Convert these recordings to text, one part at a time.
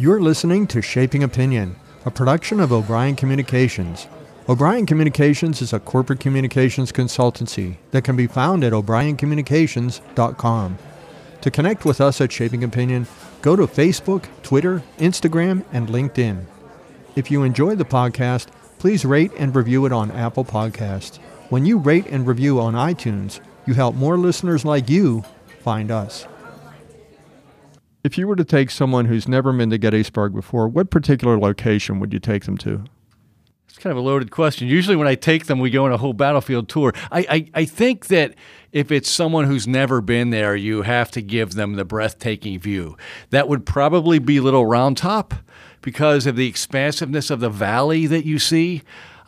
You're listening to Shaping Opinion, a production of O'Brien Communications. O'Brien Communications is a corporate communications consultancy that can be found at o'briencommunications.com. To connect with us at Shaping Opinion, go to Facebook, Twitter, Instagram, and LinkedIn. If you enjoy the podcast, please rate and review it on Apple Podcasts. When you rate and review on iTunes, you help more listeners like you find us. If you were to take someone who's never been to Gettysburg before, what particular location would you take them to? It's kind of a loaded question. Usually, when I take them, we go on a whole battlefield tour. I, I, I, think that if it's someone who's never been there, you have to give them the breathtaking view. That would probably be Little Round Top because of the expansiveness of the valley that you see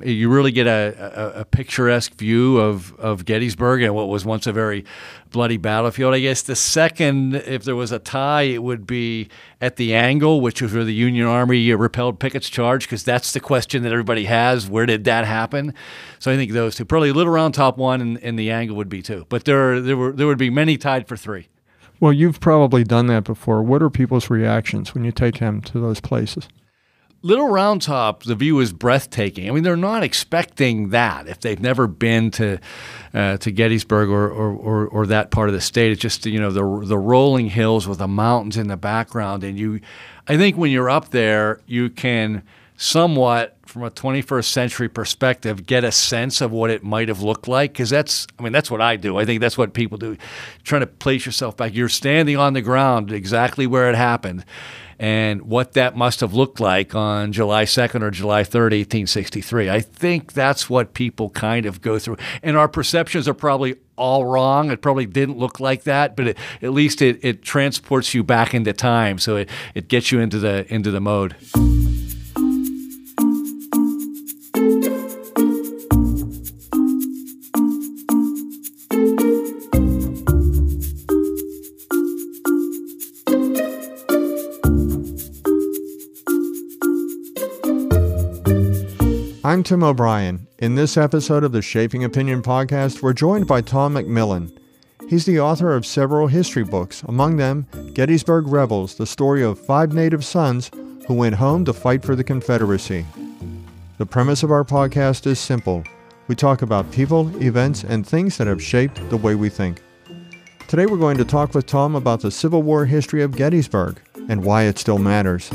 you really get a, a, a, picturesque view of, of Gettysburg and what was once a very bloody battlefield. I guess the second, if there was a tie, it would be at the angle, which was where the Union Army repelled Pickett's charge, because that's the question that everybody has. Where did that happen? So I think those two, probably a Little Round Top one, and, and the angle would be two. But there, there were there would be many tied for three. Well, you've probably done that before. What are people's reactions when you take them to those places? Little Round Top, the view is breathtaking. I mean, they're not expecting that if they've never been to uh, to Gettysburg or, or, or, or, that part of the state. It's just you know the the rolling hills with the mountains in the background, and you, I think when you're up there, you can somewhat from a 21st century perspective get a sense of what it might have looked like. Because that's i mean that's what i do. I think that's what people do. Trying to place yourself back. You're standing on the ground exactly where it happened and what that must have looked like on July 2nd or July 3rd, 1863. I think that's what people kind of go through. And our perceptions are probably all wrong. It probably didn't look like that, but it, at least it, it transports you back into time. So it, it gets you into the, into the mode. I'm Tim O'Brien. In this episode of the Shaping Opinion podcast, we're joined by Tom McMillan. He's the author of several history books, among them Gettysburg Rebels, the story of five native sons who went home to fight for the Confederacy. The premise of our podcast is simple. We talk about people, events, and things that have shaped the way we think. Today we're going to talk with Tom about the Civil War history of Gettysburg and why it still matters.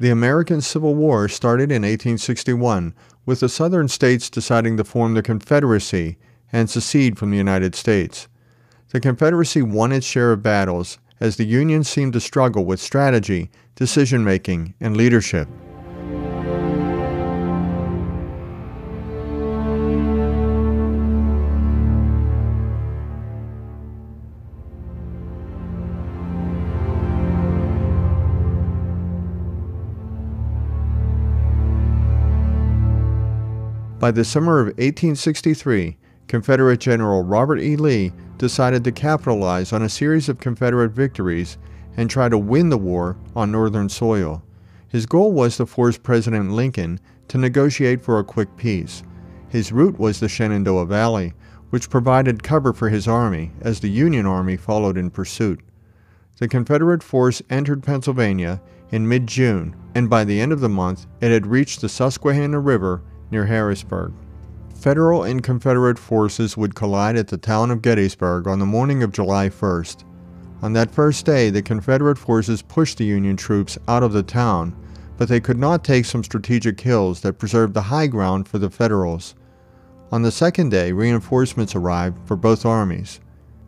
The American Civil War started in 1861, with the Southern states deciding to form the Confederacy and secede from the United States. The Confederacy won its share of battles as the Union seemed to struggle with strategy, decision making, and leadership. By the summer of 1863, Confederate General Robert E. Lee decided to capitalize on a series of Confederate victories and try to win the war on Northern soil. His goal was to force President Lincoln to negotiate for a quick peace. His route was the Shenandoah Valley, which provided cover for his army as the Union Army followed in pursuit. The Confederate force entered Pennsylvania in mid June, and by the end of the month it had reached the Susquehanna River near Harrisburg. Federal and Confederate forces would collide at the town of Gettysburg on the morning of July 1st. On that first day, the Confederate forces pushed the Union troops out of the town, but they could not take some strategic hills that preserved the high ground for the Federals. On the second day, reinforcements arrived for both armies.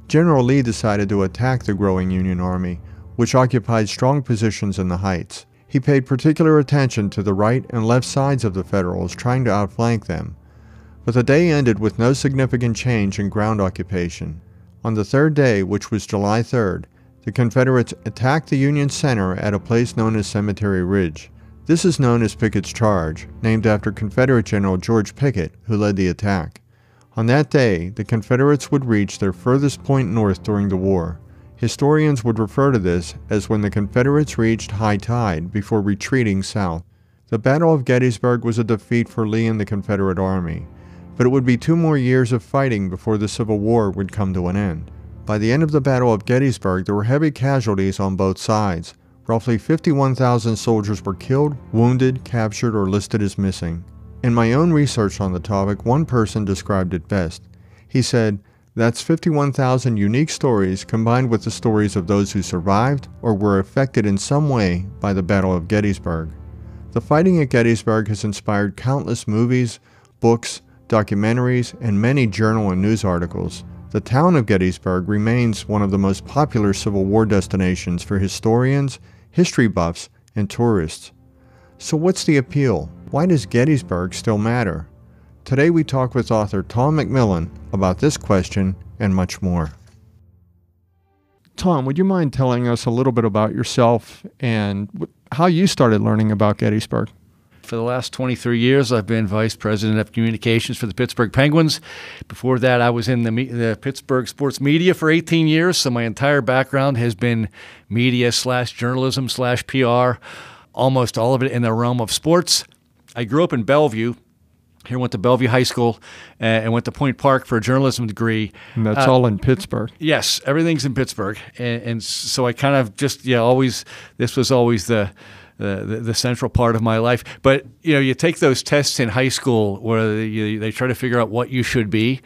General Lee decided to attack the growing Union Army, which occupied strong positions in the heights. He paid particular attention to the right and left sides of the Federals, trying to outflank them. But the day ended with no significant change in ground occupation. On the third day, which was July 3rd, the Confederates attacked the Union center at a place known as Cemetery Ridge. This is known as Pickett's Charge, named after Confederate General George Pickett, who led the attack. On that day, the Confederates would reach their furthest point north during the war. Historians would refer to this as when the Confederates reached high tide before retreating south. The Battle of Gettysburg was a defeat for Lee and the Confederate Army. but it would be two more years of fighting before the Civil War would come to an end. By the end of the Battle of Gettysburg, there were heavy casualties on both sides. Roughly 51,000 soldiers were killed, wounded, captured, or listed as missing. In my own research on the topic, one person described it best. He said, That's 51,000 unique stories combined with the stories of those who survived or were affected in some way by the Battle of Gettysburg. The fighting at Gettysburg has inspired countless movies, books, documentaries, and many journal and news articles. The town of Gettysburg remains one of the most popular Civil War destinations for historians, history buffs, and tourists. So, what's the appeal? Why does Gettysburg still matter? Today, we talk with author Tom McMillan about this question and much more. Tom, would you mind telling us a little bit about yourself and how you started learning about Gettysburg? For the last 23 years, I've been vice president of communications for the Pittsburgh Penguins. Before that, I was in the, the Pittsburgh sports media for 18 years. So my entire background has been media slash journalism slash PR, almost all of it in the realm of sports. I grew up in Bellevue, here went to Bellevue High School uh, and went to Point Park for a journalism degree. And that's uh, all in Pittsburgh. Yes, everything's in Pittsburgh, and, and, so I kind of just yeah always this was always the the, the, central part of my life. But you know, you take those tests in high school where they, they try to figure out what you should be,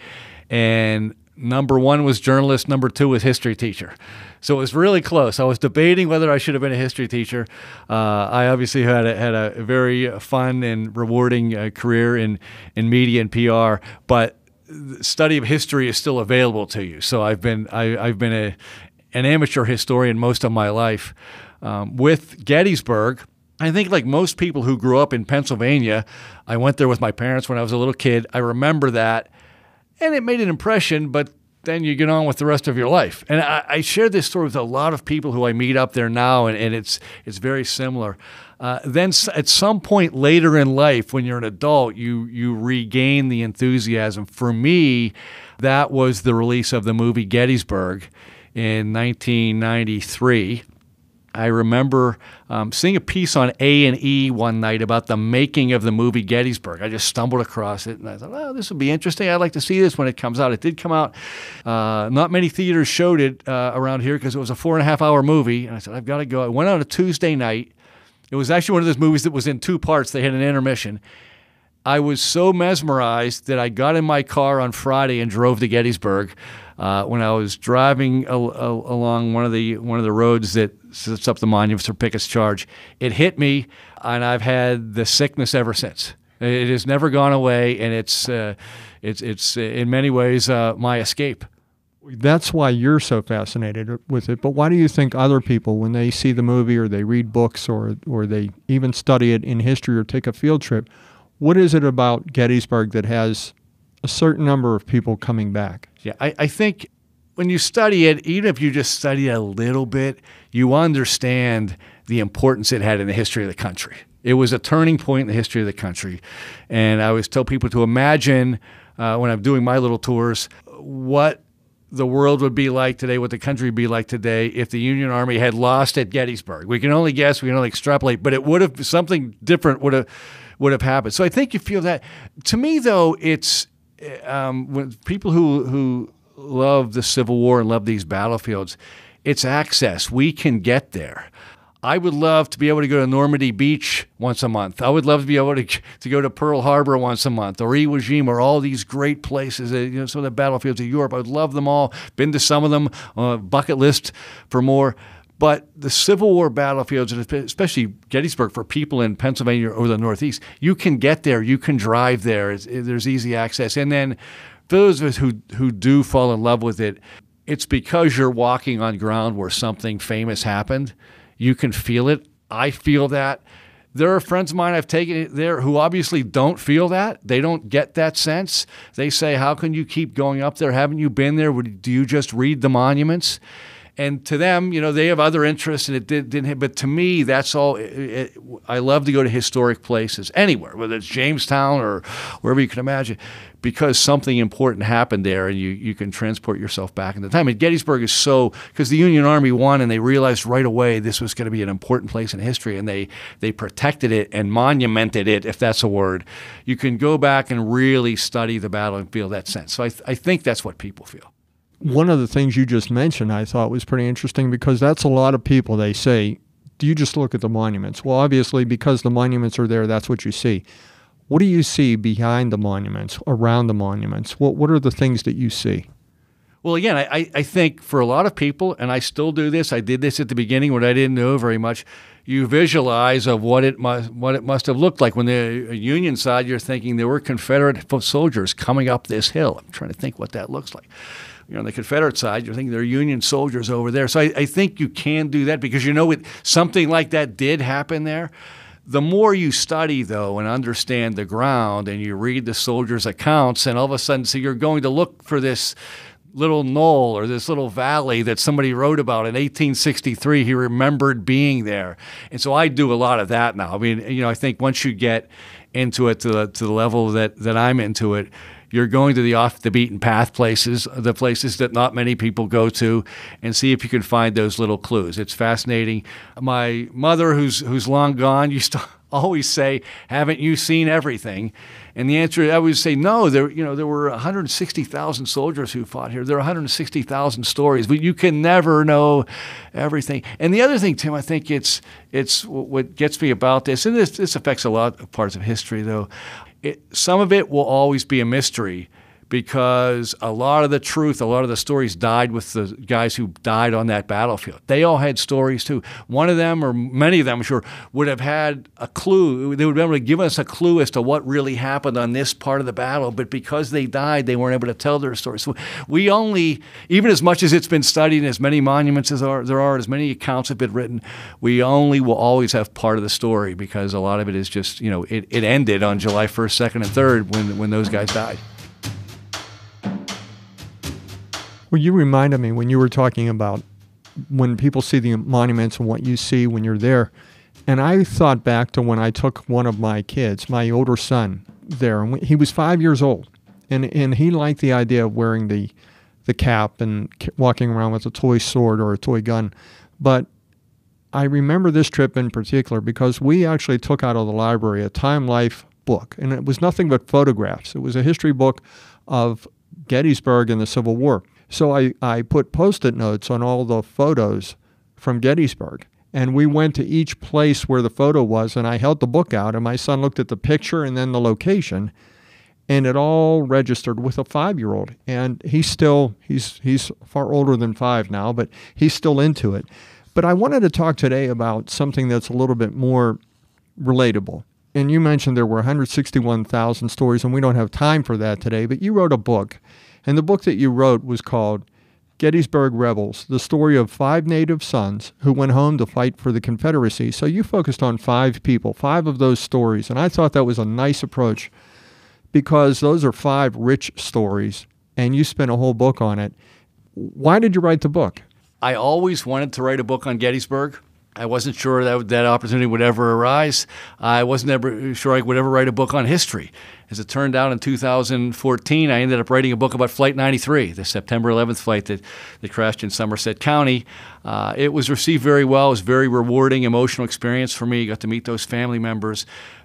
and number one was journalist, number two was history teacher. So it was really close. I was debating whether I should have been a history teacher. Uh, I obviously had a, had a very fun and rewarding uh, career in in media and PR, but the study of history is still available to you. So I've been I, I've been a an amateur historian most of my life um, with Gettysburg. I think, like most people who grew up in Pennsylvania, I went there with my parents when I was a little kid. I remember that, and it made an impression, but then you get on with the rest of your life. And I, I share this story with a lot of people who I meet up there now, and, and it's, it's very similar. Uh, then at some point later in life, when you're an adult, you, you regain the enthusiasm. For me, that was the release of the movie Gettysburg in 1993. I remember um, seeing a piece on A and E one night about the making of the movie Gettysburg. I just stumbled across it, and I thought, "Oh, this would be interesting. I'd like to see this when it comes out." It did come out. Uh, not many theaters showed it uh, around here because it was a four and a half hour movie, and I said, "I've got to go." I went on a Tuesday night. It was actually one of those movies that was in two parts. They had an intermission. I was so mesmerized that I got in my car on Friday and drove to Gettysburg uh, when I was driving al- al- along one of the one of the roads that sets up the monuments for Pickett's Charge, it hit me, and I've had the sickness ever since. It has never gone away, and it's uh, it's it's uh, in many ways uh, my escape. That's why you're so fascinated with it. But why do you think other people, when they see the movie or they read books or or they even study it in history or take a field trip, what is it about Gettysburg that has a certain number of people coming back. Yeah, I, I think when you study it, even if you just study it a little bit, you understand the importance it had in the history of the country. It was a turning point in the history of the country. And I always tell people to imagine uh, when I'm doing my little tours what the world would be like today, what the country would be like today if the Union Army had lost at Gettysburg. We can only guess, we can only extrapolate, but it would have something different would have would have happened. So I think you feel that. To me, though, it's um, when people who who love the Civil War and love these battlefields, it's access. We can get there. I would love to be able to go to Normandy Beach once a month. I would love to be able to, to go to Pearl Harbor once a month or Iwo Jima or all these great places, uh, you know, some of the battlefields of Europe. I would love them all. Been to some of them, uh, bucket list for more. But the Civil War battlefields, and especially Gettysburg, for people in Pennsylvania or the Northeast, you can get there, you can drive there. It's, there's easy access. And then those of us who, who do fall in love with it, it's because you're walking on ground where something famous happened. You can feel it. I feel that. There are friends of mine I've taken there who obviously don't feel that. They don't get that sense. They say, How can you keep going up there? Haven't you been there? Do you just read the monuments? And to them, you know, they have other interests, and it did, didn't. Hit, but to me, that's all. It, it, I love to go to historic places anywhere, whether it's Jamestown or wherever you can imagine, because something important happened there, and you you can transport yourself back in the time. And Gettysburg is so because the Union Army won, and they realized right away this was going to be an important place in history, and they they protected it and monumented it, if that's a word. You can go back and really study the battle and feel that sense. So I, th- I think that's what people feel one of the things you just mentioned I thought was pretty interesting because that's a lot of people. They say, Do you just look at the monuments? Well, obviously, because the monuments are there, that's what you see. What do you see behind the monuments, around the monuments? What, what are the things that you see? Well, again, I, I think for a lot of people, and I still do this, I did this at the beginning when I didn't know very much. You visualize of what it what it must have looked like when the Union side. You're thinking there were Confederate soldiers coming up this hill. I'm trying to think what that looks like you know, on the Confederate side, you're thinking there are Union soldiers over there. So I, I think you can do that because you know it, something like that did happen there. The more you study, though, and understand the ground, and you read the soldiers' accounts, and all of a sudden, so you're going to look for this little knoll or this little valley that somebody wrote about in 1863. He remembered being there, and so I do a lot of that now. I mean, you know, I think once you get into it to the, to the level that that I'm into it, you're going to the off the beaten path places, the places that not many people go to, and see if you can find those little clues. It's fascinating. My mother, who's who's long gone, used to always say, "Haven't you seen everything?" And the answer, I would say, no. There, you know, there were 160,000 soldiers who fought here. There are 160,000 stories, but you can never know everything. And the other thing, Tim, I think it's it's what gets me about this, and this this affects a lot of parts of history, though it, some of it will always be a mystery because a lot of the truth, a lot of the stories died with the guys who died on that battlefield. They all had stories too. One of them, or many of them, I'm sure, would have had a clue. They would be able to give us a clue as to what really happened on this part of the battle, but because they died, they weren't able to tell their stories. So we only, even as much as it's been studied, and as many monuments as are, there are, as many accounts have been written, we only will always have part of the story because a lot of it is just, you know, it, it ended on July 1st, 2nd, and 3rd when, when those guys died. Well, you reminded me when you were talking about when people see the monuments and what you see when you're there. And I thought back to when I took one of my kids, my older son, there. And he was five years old. And, and he liked the idea of wearing the, the cap and walking around with a toy sword or a toy gun. But I remember this trip in particular because we actually took out of the library a Time Life book. And it was nothing but photographs. It was a history book of Gettysburg and the Civil War. So I, I put post it notes on all the photos from Gettysburg. And we went to each place where the photo was, and I held the book out, and my son looked at the picture and then the location, and it all registered with a five year old. And he's still, he's, he's far older than five now, but he's still into it. But I wanted to talk today about something that's a little bit more relatable. And you mentioned there were 161,000 stories, and we don't have time for that today, but you wrote a book and the book that you wrote was called Gettysburg Rebels, the story of five native sons who went home to fight for the Confederacy. So you focused on five people, five of those stories. And I thought that was a nice approach because those are five rich stories and you spent a whole book on it. Why did you write the book? I always wanted to write a book on Gettysburg. I wasn't sure that that opportunity would ever arise. I wasn't ever sure I would ever write a book on history. As it turned out, in 2014, I ended up writing a book about Flight 93, the September 11th flight that, that crashed in Somerset County. Uh, it was received very well. It was a very rewarding, emotional experience for me. I got to meet those family members.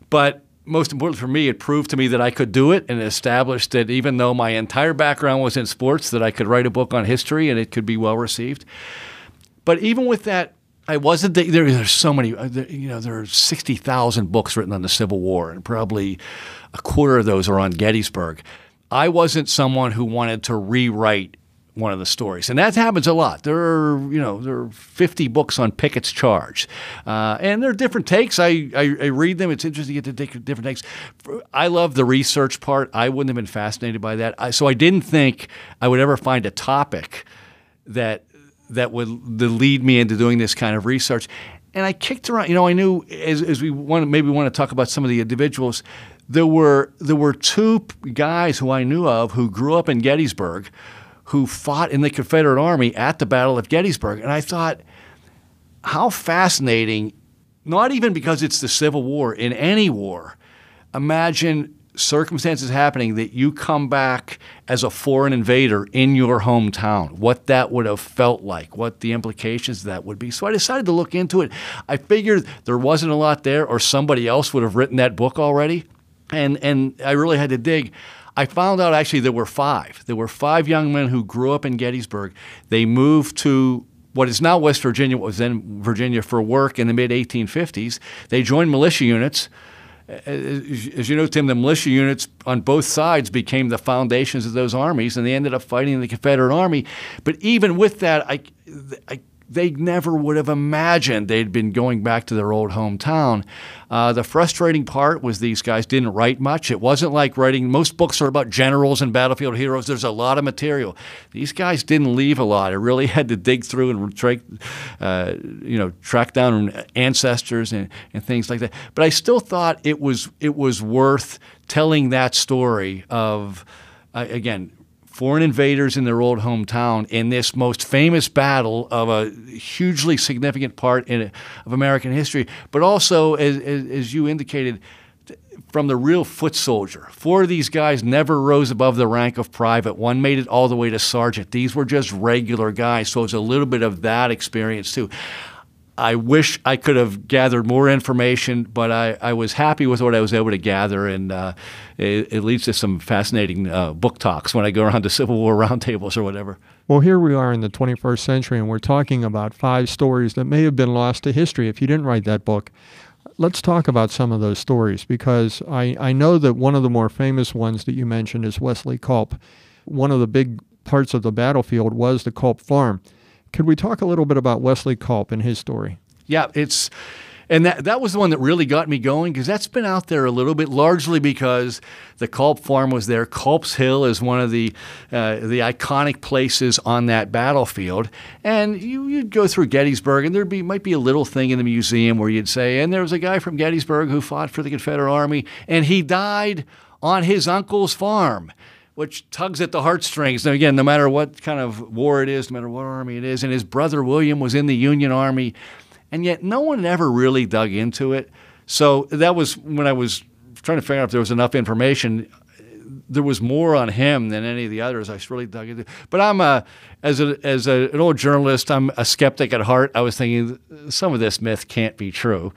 But most importantly for me, it proved to me that I could do it and established that even though my entire background was in sports, that I could write a book on history and it could be well received. But even with that I wasn't there. There's so many. Uh, you know, there are sixty thousand books written on the Civil War, and probably a quarter of those are on Gettysburg. I wasn't someone who wanted to rewrite one of the stories, and that happens a lot. There are, you know, there are 50 books on Pickett's charge, uh, and there are different takes. I, I, I, read them. It's interesting to get to different takes. I love the research part. I wouldn't have been fascinated by that. I, so I didn't think I would ever find a topic that that would lead me into doing this kind of research. And I kicked around, you know, I knew as, as we want maybe want to talk about some of the individuals, there were there were two guys who I knew of who grew up in Gettysburg who fought in the Confederate Army at the Battle of Gettysburg. And I thought, how fascinating, not even because it's the Civil War, in any war, imagine circumstances happening that you come back as a foreign invader in your hometown, what that would have felt like, what the implications that would be. So I decided to look into it. I figured there wasn't a lot there, or somebody else would have written that book already. And, and I really had to dig. I found out actually there were five. There were five young men who grew up in Gettysburg. They moved to what is now West Virginia, what was then Virginia, for work in the mid 1850s. They joined militia units. As you know, Tim, the militia units on both sides became the foundations of those armies, and they ended up fighting the Confederate Army. But even with that, I, I they never would have imagined they'd been going back to their old hometown. Uh, the frustrating part was these guys didn't write much. It wasn't like writing, most books are about generals and battlefield heroes. There's a lot of material. These guys didn't leave a lot. I really had to dig through and track, uh, you know, track down ancestors and, and things like that. But I still thought it was, it was worth telling that story of, uh, again, foreign invaders in their old hometown in this most famous battle of a hugely significant part in, of American history, but also, as, as, you indicated, from the real foot soldier. Four of these guys never rose above the rank of private. One made it all the way to sergeant. These were just regular guys, so it's a little bit of that experience too. I wish I could have gathered more information, but I, I was happy with what I was able to gather, and uh, it, it, leads to some fascinating uh, book talks when I go around to Civil War roundtables or whatever. Well, here we are in the 21st century, and we're talking about five stories that may have been lost to history if you didn't write that book. Let's talk about some of those stories because I, I know that one of the more famous ones that you mentioned is Wesley Culp. One of the big parts of the battlefield was the Culp Farm. Could we talk a little bit about Wesley Culp and his story? Yeah, it's and that that was the one that really got me going because that's been out there a little bit, largely because the Culp farm was there. Culp's Hill is one of the uh, the iconic places on that battlefield, and you, you'd go through Gettysburg, and there'd be might be a little thing in the museum where you'd say, and there was a guy from Gettysburg who fought for the Confederate Army, and he died on his uncle's farm which tugs at the heartstrings. Now, again, no matter what kind of war it is, no matter what army it is, and his brother William was in the Union Army, and yet no one ever really dug into it. So that was when I was trying to figure out if there was enough information. There was more on him than any of the others. I really dug into. But I'm a as a as a, an old journalist, I'm a skeptic at heart. I was thinking some of this myth can't be true.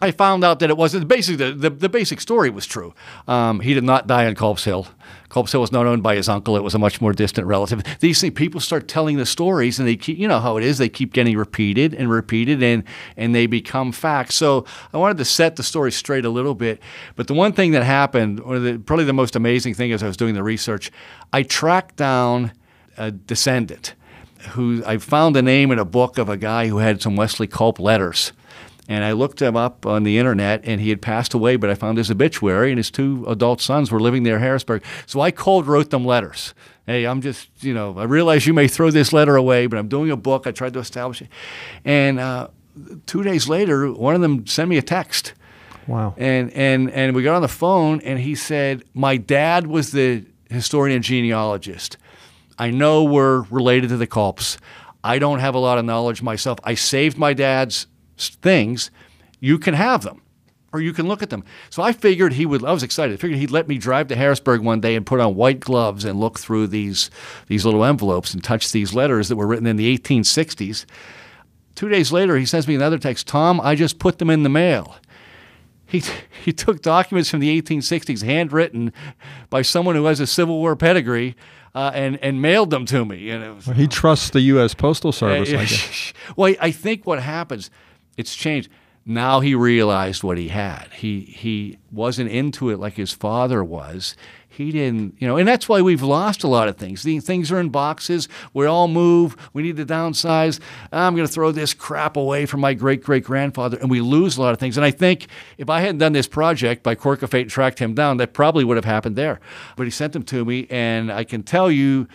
I found out that it wasn't basically the, the, the basic story was true. Um, he did not die on Culp's Hill. Culp's Hill was not owned by his uncle. It was a much more distant relative. These things, people start telling the stories, and they keep, you know how it is. They keep getting repeated and repeated, and and they become facts. So I wanted to set the story straight a little bit. But the one thing that happened, of the, probably the most amazing thing as I was doing the research, I tracked down a descendant who I found the name in a book of a guy who had some Wesley Culp letters and I looked him up on the internet, and he had passed away, but I found his obituary, and his two adult sons were living there in Harrisburg. So I cold wrote them letters. Hey, I'm just, you know, I realize you may throw this letter away, but I'm doing a book. I tried to establish it. And uh, two days later, one of them sent me a text. Wow. And, and, and we got on the phone, and he said, My dad was the historian and genealogist. I know we're related to the Culps. I don't have a lot of knowledge myself. I saved my dad's things, you can have them or you can look at them. So I figured he would. I was excited. I figured he'd let me drive to Harrisburg one day and put on white gloves and look through these these little envelopes and touch these letters that were written in the 1860s. Two days later, he sends me another text. Tom, I just put them in the mail. He, he took documents from the 1860s, handwritten by someone who has a Civil War pedigree, uh, and and mailed them to me. And was, well, he trusts the U.S. Postal Service. Uh, well, I think what happens it's changed. Now he realized what he had. He he wasn't into it like his father was he didn't, you know, and that's why we've lost a lot of things. The things are in boxes. We all move. We need to downsize. I'm going to throw this crap away from my great great grandfather, and we lose a lot of things. And I think if I hadn't done this project by Quirk of Fate and tracked him down, that probably would have happened there. But he sent them to me, and I can tell you,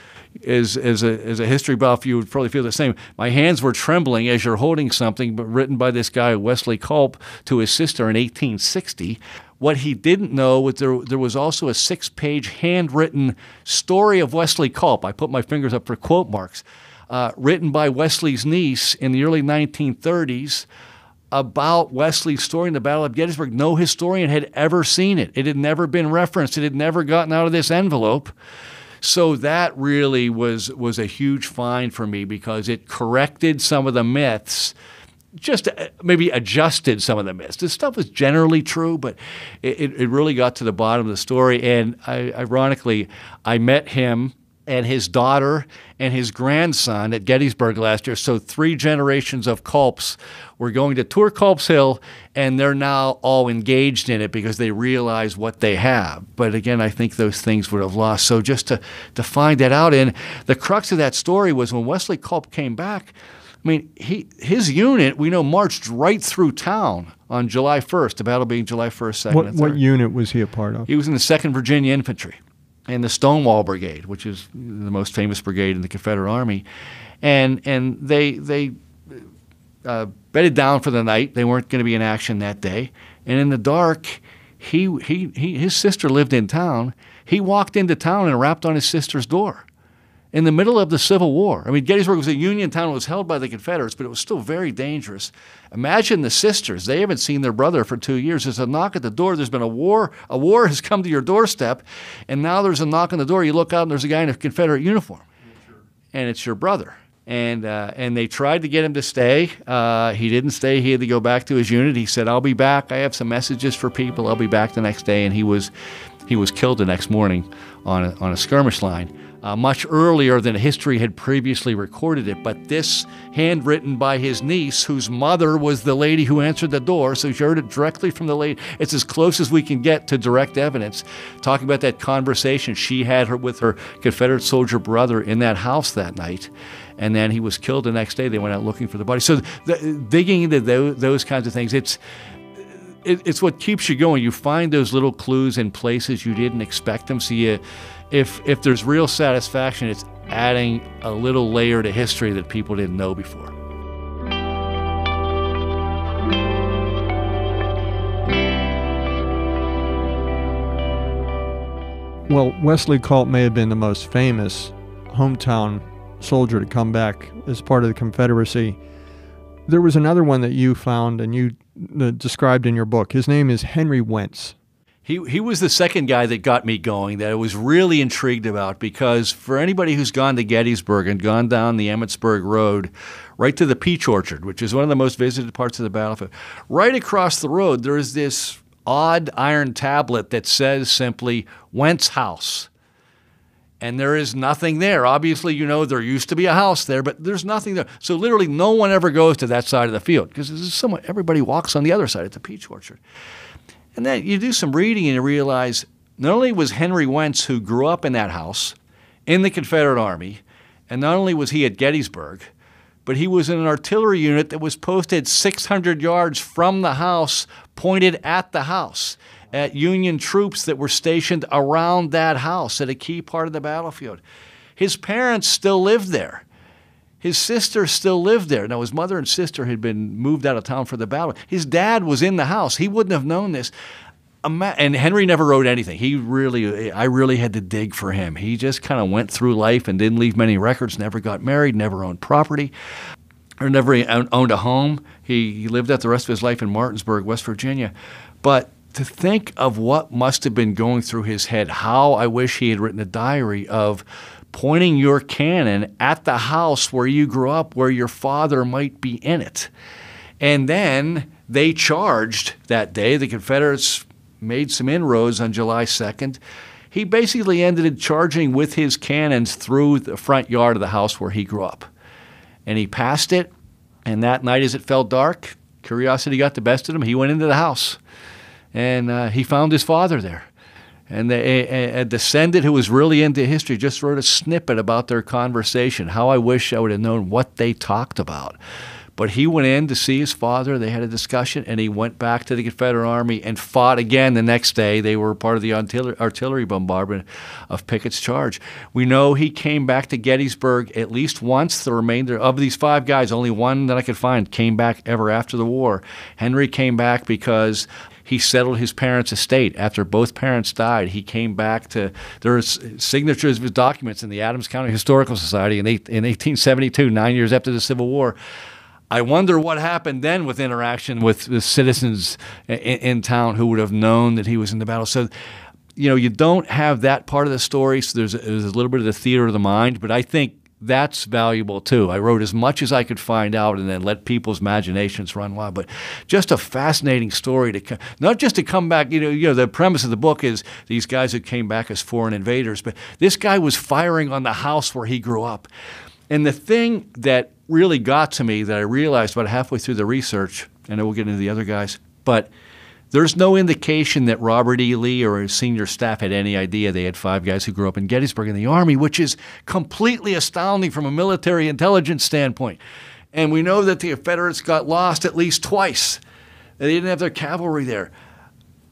as as a as a history buff, you would probably feel the same. My hands were trembling as you're holding something, written by this guy Wesley Culp to his sister in 1860 What he didn't know was there, there was also a six page handwritten story of Wesley Culp. I put my fingers up for quote marks, uh, written by Wesley's niece in the early 1930s about Wesley's story in the Battle of Gettysburg. No historian had ever seen it. It had never been referenced. It had never gotten out of this envelope. So that really was was a huge find for me because it corrected some of the myths just uh, maybe adjusted some of the myths. This stuff was generally true, but it, it really got to the bottom of the story. And I, ironically, I met him and his daughter and his grandson at Gettysburg last year. So three generations of Culps were going to tour Culp's Hill, and they're now all engaged in it because they realize what they have. But again, I think those things would have lost. So just to, to find that out, and the crux of that story was when Wesley Culp came back. I mean, he his unit we know marched right through town on July 1st. The battle being July 1st, 2nd, what, and 3rd. What unit was he a part of? He was in the Second Virginia Infantry and the Stonewall Brigade, which is the most famous brigade in the Confederate Army, and and they they uh, bedded down for the night. They weren't going to be in action that day, and in the dark, he, he he his sister lived in town. He walked into town and rapped on his sister's door in the middle of the Civil War. I mean, Gettysburg was a Union town. It was held by the Confederates, but it was still very dangerous. Imagine the sisters. They haven't seen their brother for two years. There's a knock at the door. There's been a war. A war has come to your doorstep, and now there's a knock on the door. You look out, and there's a guy in a Confederate uniform, and it's your brother. And, uh, and they tried to get him to stay. Uh, he didn't stay. He had to go back to his unit. He said, "I'll be back. I have some messages for people. I'll be back the next day." And he was, he was killed the next morning on a, on a skirmish line uh, much earlier than history had previously recorded it. But this, handwritten by his niece, whose mother was the lady who answered the door, so she heard it directly from the lady. It's as close as we can get to direct evidence, talking about that conversation she had her with her Confederate soldier brother in that house that night. And then he was killed the next day. They went out looking for the body. So, the, digging into those, those kinds of things, it's it, it's what keeps you going. You find those little clues in places you didn't expect them. So you if if there's real satisfaction, it's adding a little layer to history that people didn't know before. Well, Wesley Culp may have been the most famous hometown soldier to come back as part of the Confederacy. There was another one that you found and you described in your book. His name is Henry Wentz. He, he was the second guy that got me going that I was really intrigued about because for anybody who's gone to Gettysburg and gone down the Emmitsburg Road right to the Peach Orchard, which is one of the most visited parts of the battlefield, right across the road there is this odd iron tablet that says simply Wentz House. And there is nothing there. Obviously, you know there used to be a house there, but there's nothing there. So literally, no one ever goes to that side of the field because. Everybody walks on the other side at the Peach Orchard. And then you do some reading and you realize not only was Henry Wentz, who grew up in that house in the Confederate Army, and not only was he at Gettysburg, but he was in an artillery unit that was posted 600 yards from the house, pointed at the house, at Union troops that were stationed around that house at a key part of the battlefield. His parents still lived there. His sister still lived there. Now, his mother and sister had been moved out of town for the battle. His dad was in the house. He wouldn't have known this. And Henry never wrote anything. He really, I really had to dig for him. He just kind of went through life and didn't leave many records, never got married, never owned property, or never owned a home. He, lived out the rest of his life in Martinsburg, West Virginia. But to think of what must have been going through his head, how I wish he had written a diary of pointing your cannon at the house where you grew up, where your father might be in it. And then they charged that day. The Confederates made some inroads on July 2nd. He basically ended up charging with his cannons through the front yard of the house where he grew up. And he passed it, and that night as it fell dark, curiosity got the best of him. He went into the house, and uh, he found his father there. And a, a, descendant who was really into history just wrote a snippet about their conversation. How I wish I would have known what they talked about. But he went in to see his father. They had a discussion, and he went back to the Confederate Army and fought again the next day. They were part of the artillery bombardment of Pickett's charge. We know he came back to Gettysburg at least once. The remainder of these five guys, only one that I could find came back ever after the war. Henry came back because he settled his parents' estate. After both parents died, he came back to there's signatures of his documents in the Adams County Historical Society in, eight, in 1872, nine years after the Civil War. I wonder what happened then with interaction with the citizens in, in, town who would have known that he was in the battle. So, you know, you don't have that part of the story. So there's, there's a little bit of the theater of the mind, but I think that's valuable too. I wrote as much as I could find out and then let people's imaginations run wild. But just a fascinating story to not just to come back. You know, you know the premise of the book is these guys who came back as foreign invaders, but this guy was firing on the house where he grew up. And the thing that really got to me that I realized about halfway through the research, and I will get into the other guys, but there's no indication that Robert E. Lee or his senior staff had any idea they had five guys who grew up in Gettysburg in the Army, which is completely astounding from a military intelligence standpoint. And we know that the Confederates got lost at least twice. They didn't have their cavalry there.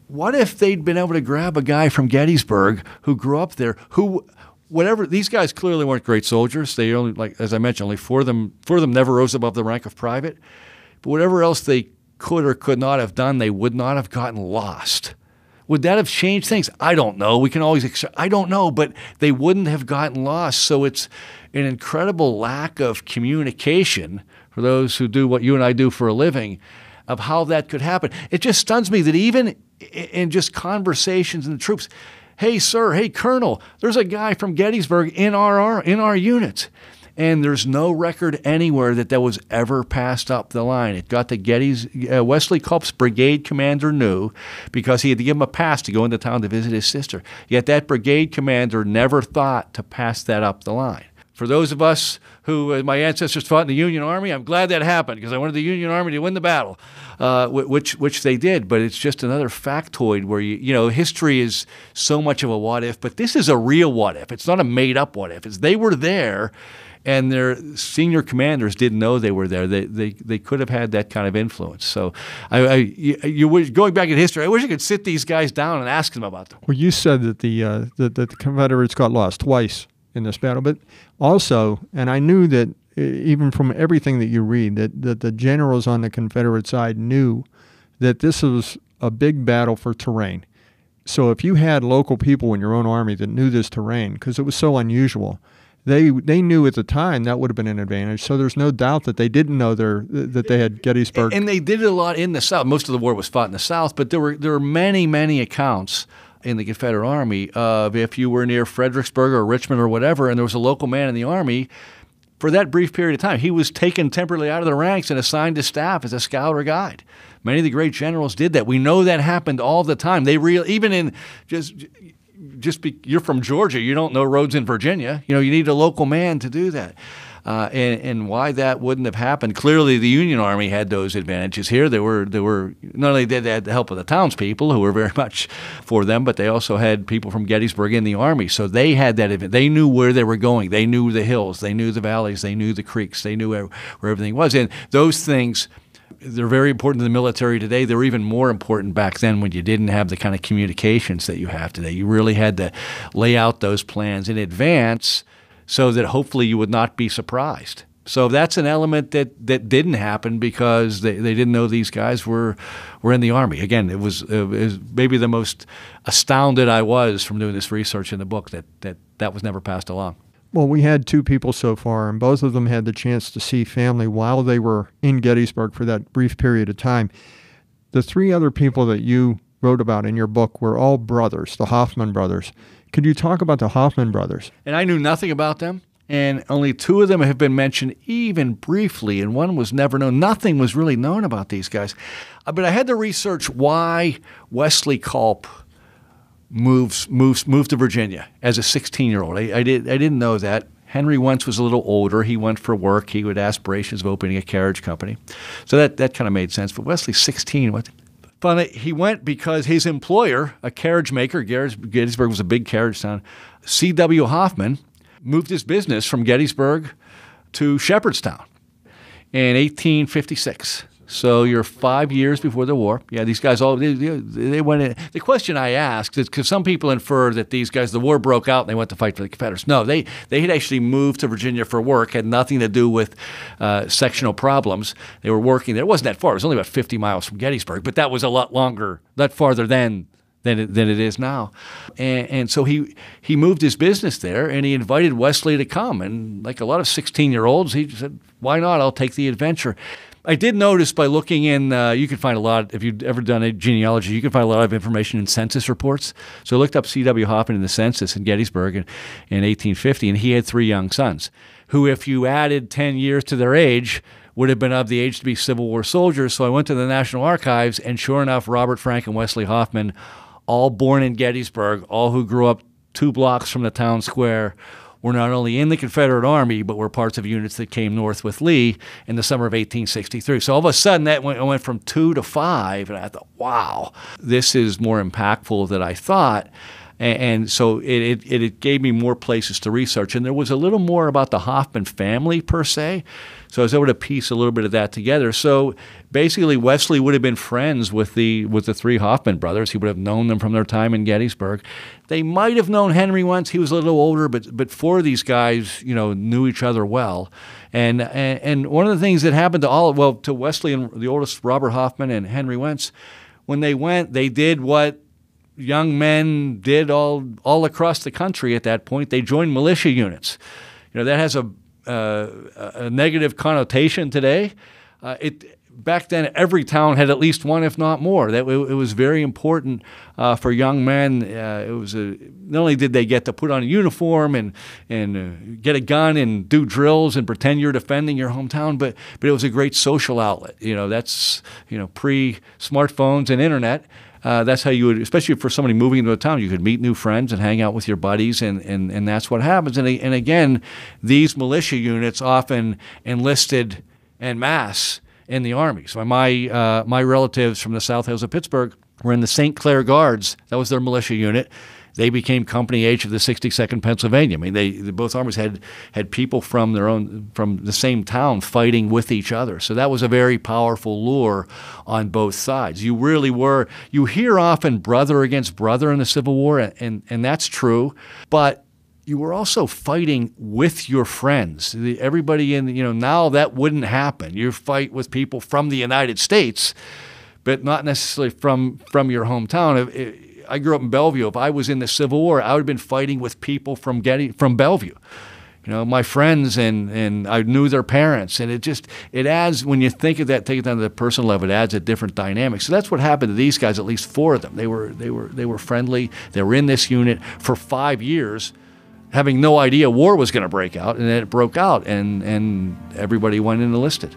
What if they'd been able to grab a guy from Gettysburg who grew up there, who whatever these guys clearly weren't great soldiers. They only like as I mentioned, only four of them four of them never rose above the rank of private. But whatever else they could or could not have done, they would not have gotten lost. Would that have changed things? I don't know. We can always, I don't know, but they wouldn't have gotten lost. So it's an incredible lack of communication for those who do what you and I do for a living of how that could happen. It just stuns me that even in just conversations in the troops, hey, sir, hey, colonel, there's a guy from Gettysburg in our, in our unit and there's no record anywhere that that was ever passed up the line. It got to Getty's. Uh, Wesley Culp's brigade commander knew because he had to give him a pass to go into town to visit his sister. Yet that brigade commander never thought to pass that up the line. For those of us who uh, my ancestors fought in the Union Army, I'm glad that happened because I wanted the Union Army to win the battle, uh, which which they did. But it's just another factoid where you you know history is so much of a what if, but this is a real what if. It's not a made up what if. It's they were there and their senior commanders didn't know they were there. They, they, they could have had that kind of influence. So, I, I you, going back in history, I wish I could sit these guys down and ask them about them. Well, you said that the uh, that, that the Confederates got lost twice in this battle, but also, and I knew that even from everything that you read, that, that the generals on the Confederate side knew that this was a big battle for terrain. So if you had local people in your own army that knew this terrain, because it was so unusual, they they knew at the time that would have been an advantage. So there's no doubt that they didn't know their that they had Gettysburg. And they did it a lot in the South. Most of the war was fought in the South, but there were there were many many accounts in the Confederate Army of if you were near Fredericksburg or Richmond or whatever, and there was a local man in the Army. For that brief period of time, he was taken temporarily out of the ranks and assigned to staff as a scout or guide. Many of the great generals did that. We know that happened all the time. They real even in just just be, you're from Georgia, you don't know roads in Virginia. You know, you need a local man to do that. Uh, and, and, why that wouldn't have happened. Clearly, the Union Army had those advantages here. There were there were not only did they had the help of the townspeople who were very much for them, but they also had people from Gettysburg in the army. So they had that. They knew where they were going. They knew the hills. They knew the valleys. They knew the creeks. They knew where, where everything was. And those things they're very important to the military today. They're even more important back then when you didn't have the kind of communications that you have today. You really had to lay out those plans in advance so that hopefully you would not be surprised. So that's an element that, that didn't happen because they, they didn't know these guys were were in the army. Again, it was, it was maybe the most astounded I was from doing this research in the book that that, that was never passed along. Well, we had two people so far, and both of them had the chance to see family while they were in Gettysburg for that brief period of time. The three other people that you wrote about in your book were all brothers, the Hoffman brothers. Could you talk about the Hoffman brothers? And I knew nothing about them, and only two of them have been mentioned even briefly, and one was never known. Nothing was really known about these guys. Uh, but I had to research why Wesley Culp moves moves moved to Virginia as a 16 year old. I, I did I didn't know that. Henry Wentz was a little older. He went for work. He had aspirations of opening a carriage company, so that that kind of made sense. But Wesley's 16. What? Funny, he went because his employer, a carriage maker, Gettysburg was a big carriage town, C.W. Hoffman, moved his business from Gettysburg to Shepherdstown in 1856. So you're five years before the war. Yeah, these guys all they, they went in. The question I asked is because some people infer that these guys, the war broke out and they went to fight for the Confederates. No, they they had actually moved to Virginia for work, had nothing to do with uh, sectional problems. They were working there. It wasn't that far. It was only about 50 miles from Gettysburg, but that was a lot longer, that farther than than it, than it is now. And, and, so he he moved his business there, and he invited Wesley to come. And like a lot of 16 year olds, he said, "Why not? I'll take the adventure." I did notice by looking in, uh, you can find a lot, if you've ever done a genealogy, you can find a lot of information in census reports. So I looked up C.W. Hoffman in the census in Gettysburg in, in 1850, and he had three young sons, who, if you added 10 years to their age, would have been of the age to be Civil War soldiers. So I went to the National Archives, and sure enough, Robert Frank and Wesley Hoffman, all born in Gettysburg, all who grew up two blocks from the town square, were not only in the Confederate Army, but were parts of units that came north with Lee in the summer of 1863. So all of a sudden, that went, went from two to five, and I thought, wow, this is more impactful than I thought. And, so it, it, it gave me more places to research. And there was a little more about the Hoffman family, per se. So I was able to piece a little bit of that together. So basically, Wesley would have been friends with the with the three Hoffman brothers. He would have known them from their time in Gettysburg. They might have known Henry Wentz. He was a little older, but but four of these guys, you know, knew each other well. And and, and one of the things that happened to all well to Wesley and the oldest Robert Hoffman and Henry Wentz, when they went, they did what young men did all all across the country at that point. They joined militia units. You know that has a a negative connotation today. Uh, it back then every town had at least one, if not more. That it, was very important uh, for young men. Uh, it was a, not only did they get to put on a uniform and and uh, get a gun and do drills and pretend you're defending your hometown, but but it was a great social outlet. You know, that's you know pre smartphones and internet uh, that's how you would, especially for somebody moving into a town, you could meet new friends and hang out with your buddies, and, and, and that's what happens. And, and again, these militia units often enlisted en masse in the army. So my, uh, my relatives from the South Hills of Pittsburgh were in the St. Clair Guards. That was their militia unit they became company H of the 62nd Pennsylvania. I mean, they, they, both armies had had people from their own from the same town fighting with each other. So that was a very powerful lure on both sides. You really were. You hear often brother against brother in the Civil War, and and, that's true, but you were also fighting with your friends. Everybody in, you know, now that wouldn't happen. You fight with people from the United States, but not necessarily from from your hometown. I grew up in Bellevue. If I was in the Civil War, I would have been fighting with people from getting from Bellevue. You know, my friends and, and I knew their parents. And it just, it adds, when you think of that, take it down to the personal level, it adds a different dynamic. So that's what happened to these guys, at least four of them. They were, they were, they were friendly. They were in this unit for five years having no idea war was going to break out, and then it broke out, and, and everybody went and enlisted.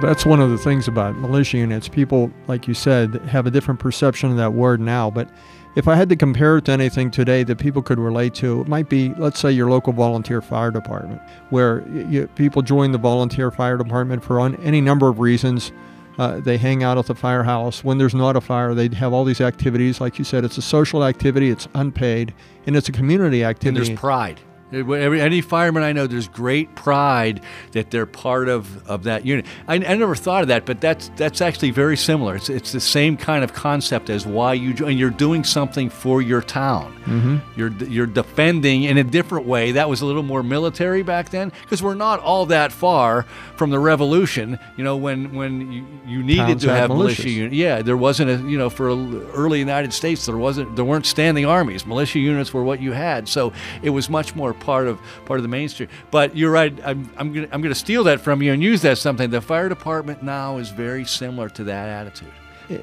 Well, that's one of the things about militia units. People, like you said, have a different perception of that word now. But if I had to compare it to anything today that people could relate to, it might be, let's say, your local volunteer fire department, where you, people join the volunteer fire department for any number of reasons. Uh, they hang out at the firehouse. When there's not a fire, they have all these activities. Like you said, it's a social activity, it's unpaid, and it's a community activity. And there's pride. Every, any fireman I know, there's great pride that they're part of, of that unit. I, I never thought of that, but that's that's actually very similar. It's, it's the same kind of concept as why you join. You're doing something for your town. Mm-hmm. You're you're defending in a different way. That was a little more military back then because we're not all that far from the revolution. You know, when when you, you needed Towns to have militia units. Yeah, there wasn't a you know for early United States there wasn't there weren't standing armies. Militia units were what you had, so it was much more part of part of the mainstream. But you're right. I'm I'm gonna I'm gonna steal that from you and use that something. The fire department now is very similar to that attitude.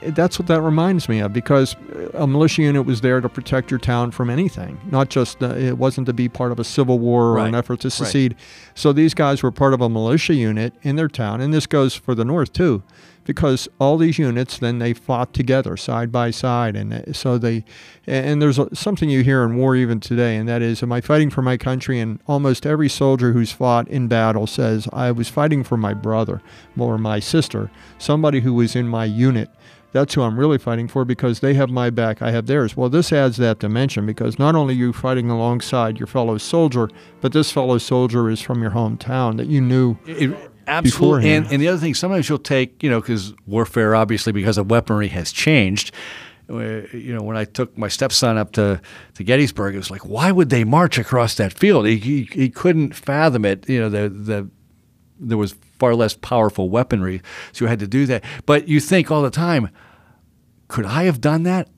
That's what that reminds me of because a militia unit was there to protect your town from anything, not just uh, it wasn't to be part of a civil war or right. an effort to secede. Right. So these guys were part of a militia unit in their town, and this goes for the North too because all these units then they fought together side by side, and uh, so they and there's something you hear in war even today, and that is, am I fighting for my country? And almost every soldier who's fought in battle says, I was fighting for my brother or my sister, somebody who was in my unit that's who I'm really fighting for because they have my back, I have theirs. Well, this adds that dimension because not only are you fighting alongside your fellow soldier, but this fellow soldier is from your hometown that you knew. It, absolutely. And, and, the other thing, sometimes you'll take, you know, because warfare, obviously, because of weaponry has changed. You know, when I took my stepson up to, to Gettysburg, it was like, why would they march across that field? He, he, he couldn't fathom it. You know, the, the there was far less powerful weaponry, so you had to do that. But you think all the time, could I have done that?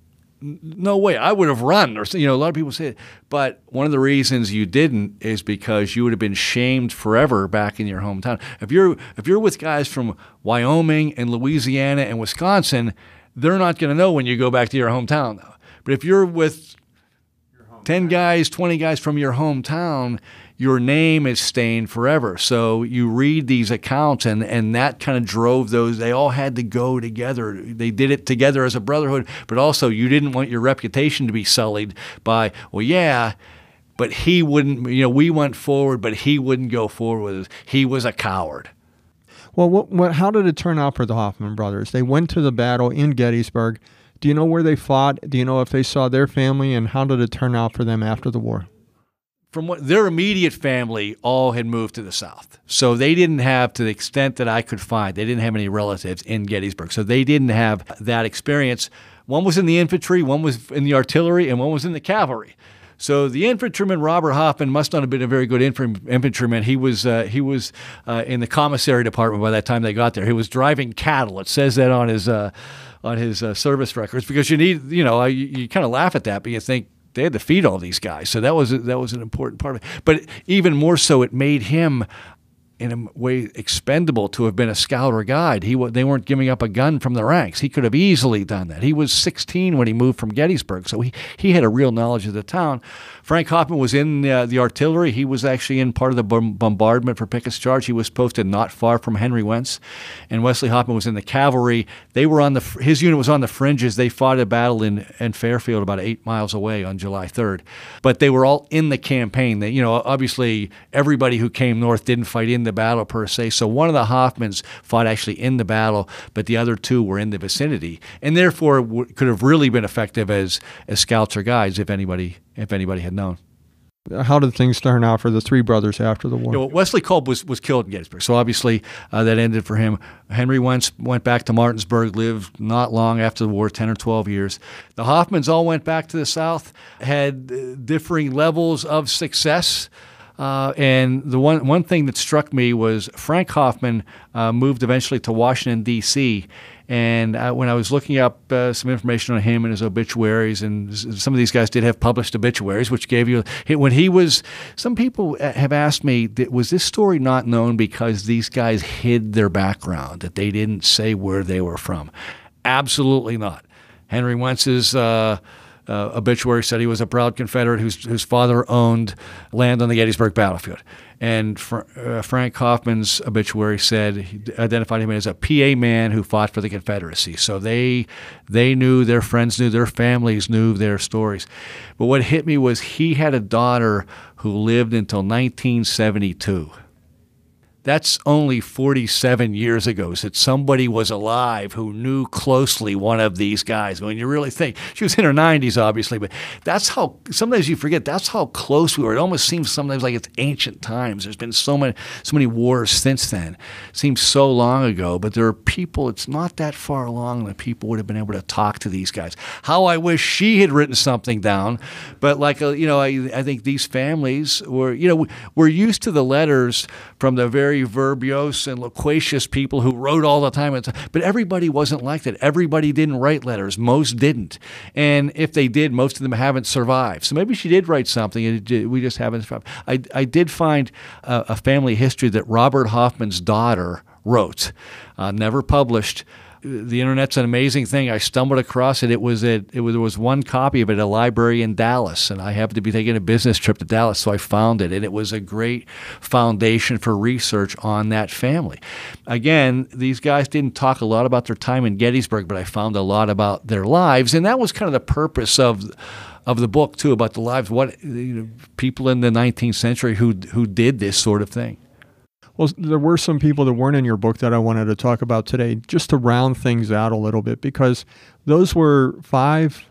No way. I would have run, or you know, a lot of people say it. But one of the reasons you didn't is because you would have been shamed forever back in your hometown. If you're if you're with guys from Wyoming and Louisiana and Wisconsin, they're not going to know when you go back to your hometown. Though. But if you're with 10 guys, 20 guys from your hometown, your name is stained forever. So you read these accounts, and, and that kind of drove those. They all had to go together. They did it together as a brotherhood, but also you didn't want your reputation to be sullied by, well, yeah, but he wouldn't, you know, we went forward, but he wouldn't go forward with us. He was a coward. Well, what, what, how did it turn out for the Hoffman brothers? They went to the battle in Gettysburg. Do you know where they fought? Do you know if they saw their family, and how did it turn out for them after the war? From what their immediate family all had moved to the south. So they didn't have, to the extent that I could find, they didn't have any relatives in Gettysburg. So they didn't have that experience. One was in the infantry, one was in the artillery, and one was in the cavalry. So the infantryman Robert Hoffman must not have been a very good infantryman. He was uh, he was uh, in the commissary department by that time they got there. He was driving cattle. It says that on his uh, on his uh, service records because you need you know you, you kind of laugh at that, but you think they had to feed all these guys. So that was that was an important part of it. But even more so, it made him in a way expendable to have been a scout or guide. He they weren't giving up a gun from the ranks. He could have easily done that. He was 16 when he moved from Gettysburg, so he, he had a real knowledge of the town. Frank Hoffman was in uh, the artillery. He was actually in part of the bombardment for Pickett's charge. He was posted not far from Henry Wentz, and Wesley Hoffman was in the cavalry. They were on the his unit was on the fringes. They fought a battle in, in Fairfield, about eight miles away, on July 3rd. But they were all in the campaign. They, you know, obviously everybody who came north didn't fight in the the battle per se. So one of the Hoffmans fought actually in the battle, but the other two were in the vicinity, and therefore w- could have really been effective as as scouts or guides if anybody if anybody had known. How did things turn out for the three brothers after the war? You know, Wesley Culp was, was killed in Gettysburg, so obviously uh, that ended for him. Henry Wentz went back to Martinsburg, lived not long after the war, 10 or 12 years. The Hoffmans all went back to the South, had uh, differing levels of success. Uh, and the one one thing that struck me was Frank Hoffman uh, moved eventually to Washington D.C. And uh, when I was looking up uh, some information on him and his obituaries, and some of these guys did have published obituaries, which gave you when he was. Some people uh, have asked me, was this story not known because these guys hid their background, that they didn't say where they were from? Absolutely not. Henry Wentz's uh, uh, obituary said he was a proud Confederate whose, whose father owned land on the Gettysburg battlefield. And Fr- uh, Frank Hoffman's obituary said he identified him as a PA man who fought for the Confederacy. So they they knew their friends knew their families knew their stories. But what hit me was he had a daughter who lived until 1972 that's only 47 years ago that somebody was alive who knew closely one of these guys. When you really think, she was in her 90s, obviously, but that's how, sometimes you forget, that's how close we were. It almost seems sometimes like it's ancient times. There's been so many, so many wars since then. It seems so long ago, but there are people, it's not that far along that people would have been able to talk to these guys. How I wish she had written something down, but like, uh, you know, I, I think these families were, you know, we're used to the letters from the very very verbose and loquacious people who wrote all the time. But everybody wasn't like that. Everybody didn't write letters. Most didn't. And if they did, most of them haven't survived. So maybe she did write something and we just haven't survived. I, I did find a, a family history that Robert Hoffman's daughter wrote, uh, never published. The internet's an amazing thing. I stumbled across it. It was a, it was, there was one copy of it at a library in Dallas, and I happened to be taking a business trip to Dallas, so I found it, and it was a great foundation for research on that family. Again, these guys didn't talk a lot about their time in Gettysburg, but I found a lot about their lives, and that was kind of the purpose of of the book too about the lives what you know, people in the 19th century who who did this sort of thing. Well, there were some people that weren't in your book that I wanted to talk about today, just to round things out a little bit, because those were five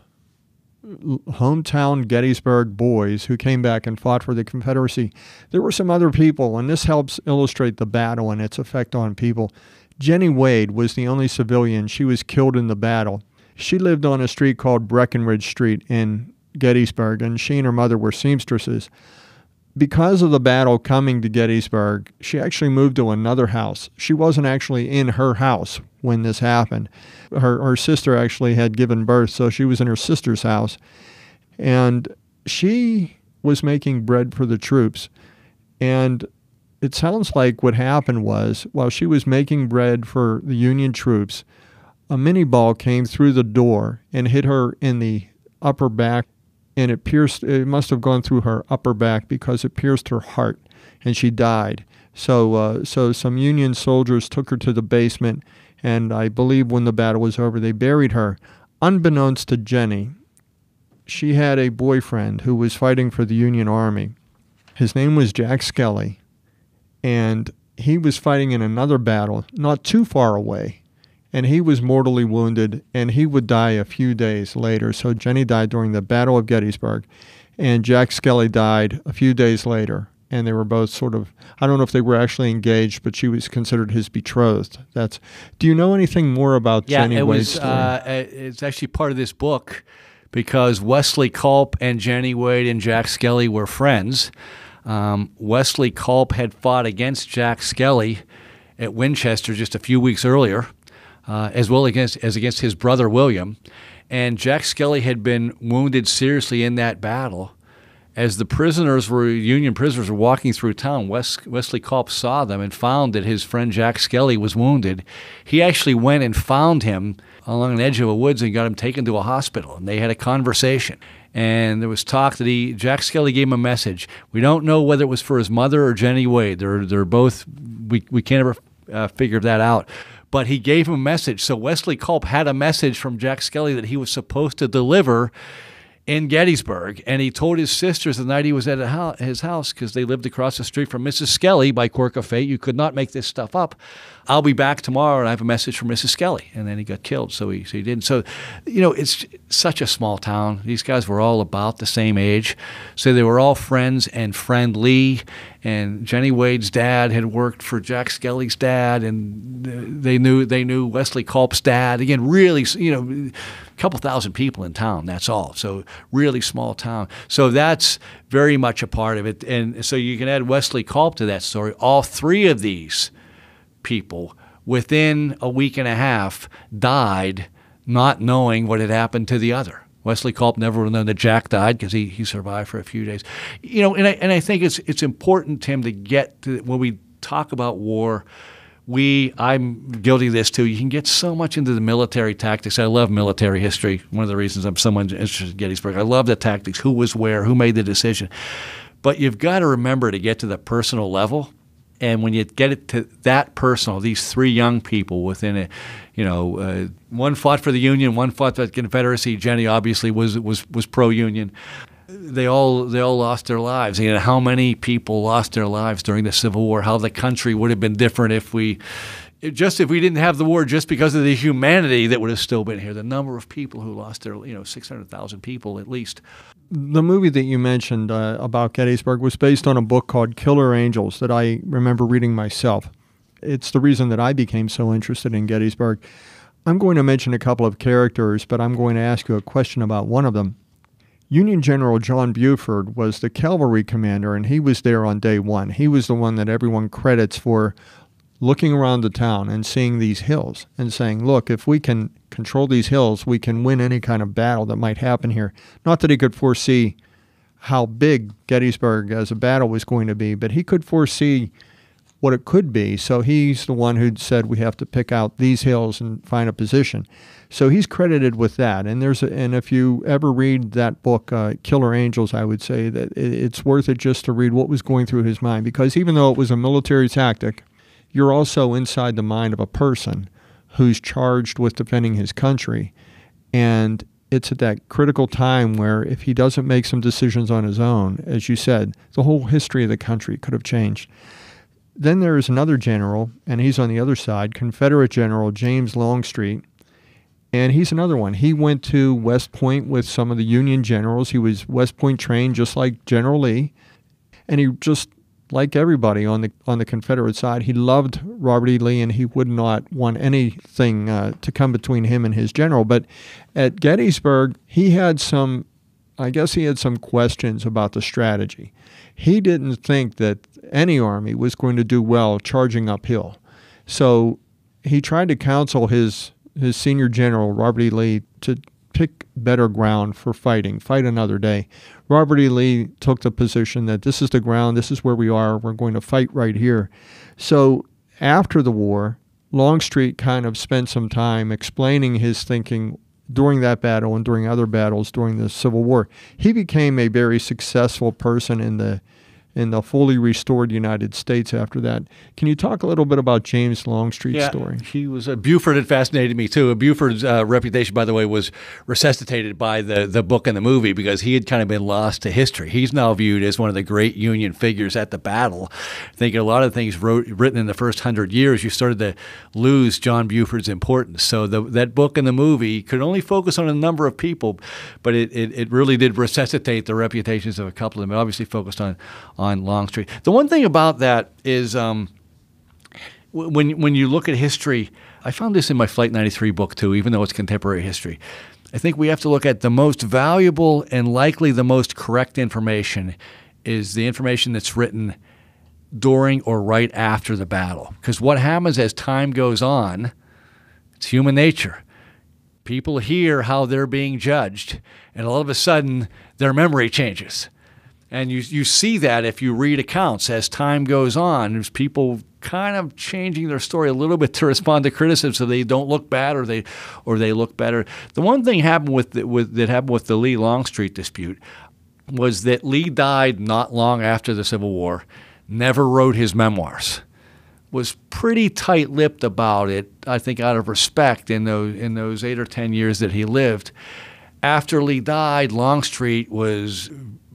hometown Gettysburg boys who came back and fought for the Confederacy. There were some other people, and this helps illustrate the battle and its effect on people. Jenny Wade was the only civilian. She was killed in the battle. She lived on a street called Breckenridge Street in Gettysburg, and she and her mother were seamstresses. Because of the battle coming to Gettysburg, she actually moved to another house. She wasn't actually in her house when this happened. Her, her sister actually had given birth, so she was in her sister's house. And she was making bread for the troops. And it sounds like what happened was while she was making bread for the Union troops, a minié ball came through the door and hit her in the upper back and it pierced it must have gone through her upper back because it pierced her heart and she died. So uh, so some union soldiers took her to the basement and i believe when the battle was over they buried her. Unbeknownst to jenny she had a boyfriend who was fighting for the union army. His name was jack skelly and he was fighting in another battle not too far away and he was mortally wounded, and he would die a few days later. So Jenny died during the Battle of Gettysburg, and Jack Skelly died a few days later. And they were both sort of, I don't know if they were actually engaged, but she was considered his betrothed. That's. Do you know anything more about yeah, Jenny it Wade's was, uh, it's actually part of this book because Wesley Culp and Jenny Wade and Jack Skelly were friends. Um, Wesley Culp had fought against Jack Skelly at Winchester just a few weeks earlier uh, as well against, as against his brother William. And Jack Skelly had been wounded seriously in that battle. As the prisoners were, Union prisoners were walking through town, Wes, Wesley Culp saw them and found that his friend Jack Skelly was wounded. He actually went and found him along the edge of a woods and got him taken to a hospital. And they had a conversation. And there was talk that he, Jack Skelly gave him a message. We don't know whether it was for his mother or Jenny Wade. They're, they're both, we, we can't ever uh, figure that out but he gave him a message. So Wesley Culp had a message from Jack Skelly that he was supposed to deliver in Gettysburg, and he told his sisters the night he was at his house because they lived across the street from Mrs. Skelly by quirk of fate. You could not make this stuff up. I'll be back tomorrow, and I have a message from Mrs. Skelly. And then he got killed, so he, so he didn't. So, you know, it's such a small town. These guys were all about the same age, so they were all friends and friendly. And Jenny Wade's dad had worked for Jack Skelly's dad, and they knew they knew Wesley Culp's dad. Again, really, you know couple thousand people in town. That's all. So really small town. So that's very much a part of it. And so you can add Wesley Culp to that story. All three of these people within a week and a half died not knowing what had happened to the other. Wesley Culp never would have known that Jack died because he, he survived for a few days. You know, and I, and I think it's it's important, Tim, to get to when we talk about war we I'm guilty of this too. You can get so much into the military tactics. I love military history. One of the reasons I'm so much interested in Gettysburg. I love the tactics. Who was where? Who made the decision? But you've got to remember to get to the personal level. And when you get it to that personal, these three young people within a, you know, uh, one fought for the Union, one fought for the Confederacy. Jenny obviously was was was pro Union they all they all lost their lives. You know how many people lost their lives during the Civil War? How the country would have been different if we just if we didn't have the war, just because of the humanity that would have still been here. The number of people who lost their you know six hundred thousand people at least. The movie that you mentioned uh, about Gettysburg was based on a book called Killer Angels that I remember reading myself. It's the reason that I became so interested in Gettysburg. I'm going to mention a couple of characters, but I'm going to ask you a question about one of them. Union General John Buford was the cavalry commander, and he was there on day one. He was the one that everyone credits for looking around the town and seeing these hills and saying, look, if we can control these hills, we can win any kind of battle that might happen here. Not that he could foresee how big Gettysburg as a battle was going to be, but he could foresee what it could be. So he's the one who said we have to pick out these hills and find a position. So he's credited with that. And there's a, and if you ever read that book, uh, Killer Angels, I would say that it's worth it just to read what was going through his mind because even though it was a military tactic, you're also inside the mind of a person who's charged with defending his country. And it's at that critical time where if he doesn't make some decisions on his own, as you said, the whole history of the country could have changed. Then there is another general, and he's on the other side, Confederate General James Longstreet. And he's another one. He went to West Point with some of the Union generals. He was West Point trained just like General Lee. And he just like everybody on the on the Confederate side, he loved Robert E. Lee, and he would not want anything uh, to come between him and his general. But at Gettysburg, he had some, I guess, he had some questions about the strategy. He didn't think that any army was going to do well charging uphill, so he tried to counsel his his senior general Robert E. Lee to pick better ground for fighting, fight another day. Robert E. Lee took the position that this is the ground, this is where we are, we're going to fight right here. So after the war, Longstreet kind of spent some time explaining his thinking during that battle and during other battles during the Civil War. He became a very successful person in the in the fully restored United States after that. Can you talk a little bit about James Longstreet's yeah, story? He was a Buford had fascinated me too. Buford's uh, reputation, by the way, was resuscitated by the the book and the movie because he had kind of been lost to history. He's now viewed as one of the great Union figures at the battle. I think a lot of things wrote, written in the first hundred years, you started to lose John Buford's importance. So the, that book and the movie could only focus on a number of people, but it, it, it really did resuscitate the reputations of a couple of them. It obviously focused on on Longstreet. The one thing about that is um, when when you look at history, I found this in my Flight 93 book too, even though it's contemporary history. I think we have to look at the most valuable and likely the most correct information is the information that's written during or right after the battle. Because what happens as time goes on, it's human nature. People hear how they're being judged, and all of a sudden their memory changes. And you, you see that if you read accounts as time goes on. There's people kind of changing their story a little bit to respond to criticism so they don't look bad or they or they look better. The one thing happened with, the, with that happened with the Lee Longstreet dispute was that Lee died not long after the Civil War, never wrote his memoirs. Was pretty tight-lipped about it, I think, out of respect in those in those eight or ten years that he lived. After Lee died, Longstreet was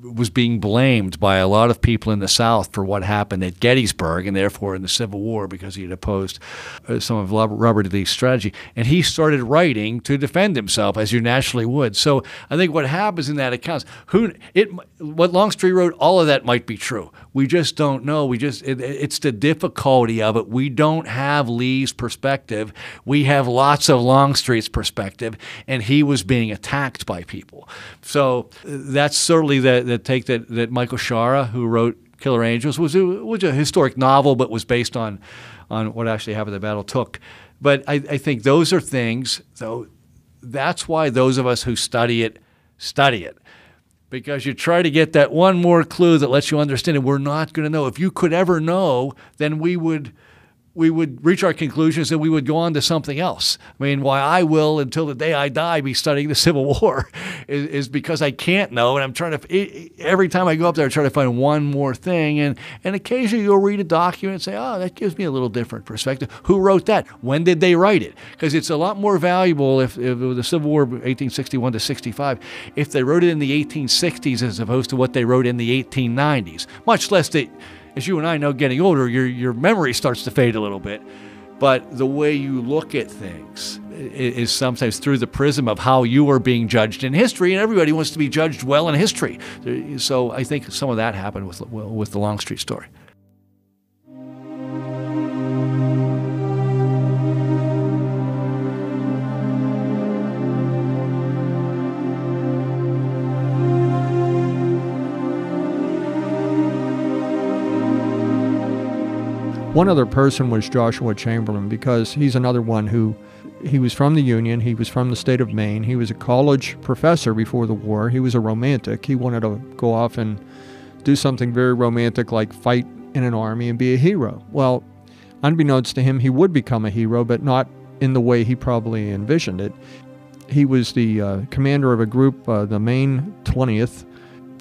was being blamed by a lot of people in the South for what happened at Gettysburg and therefore in the Civil War because he had opposed uh, some of Robert. Lee's strategy. And he started writing to defend himself, as you naturally would. So I think what happens in that account, who it what Longstreet wrote, all of that might be true. We just don't know. We just it, it's the difficulty of it. We don't have Lee's perspective. We have lots of Longstreet's perspective, and he was being attacked by people. So uh, that's certainly the, the take that, that Michael Shaara, who wrote Killer Angels, was a, was a historic novel, but was based on on what actually happened. At the battle took, but I, I think those are things. Though that's why those of us who study it study it because you try to get that one more clue that lets you understand it. We're not going to know. If you could ever know, then we would we would reach our conclusions and we would go on to something else. I mean, why I will until the day I die be studying the Civil War is, is because I can't know, and I'm trying to. Every time I go up there, I try to find one more thing, and and occasionally you'll read a document and say, oh, that gives me a little different perspective. Who wrote that? When did they write it? Because it's a lot more valuable if, if the Civil War 1861 to 65 if they wrote it in the 1860s as opposed to what they wrote in the 1890s. Much less they as you and I know, getting older, your, your memory starts to fade a little bit. But the way you look at things is sometimes through the prism of how you are being judged in history, and everybody wants to be judged well in history. So I think some of that happened with, with the Longstreet story. One other person was Joshua Chamberlain because he's another one who he was from the Union, he was from the state of Maine, he was a college professor before the war, he was a romantic. He wanted to go off and do something very romantic like fight in an army and be a hero. Well, unbeknownst to him, he would become a hero, but not in the way he probably envisioned it. He was the uh, commander of a group, uh, the Maine 20th.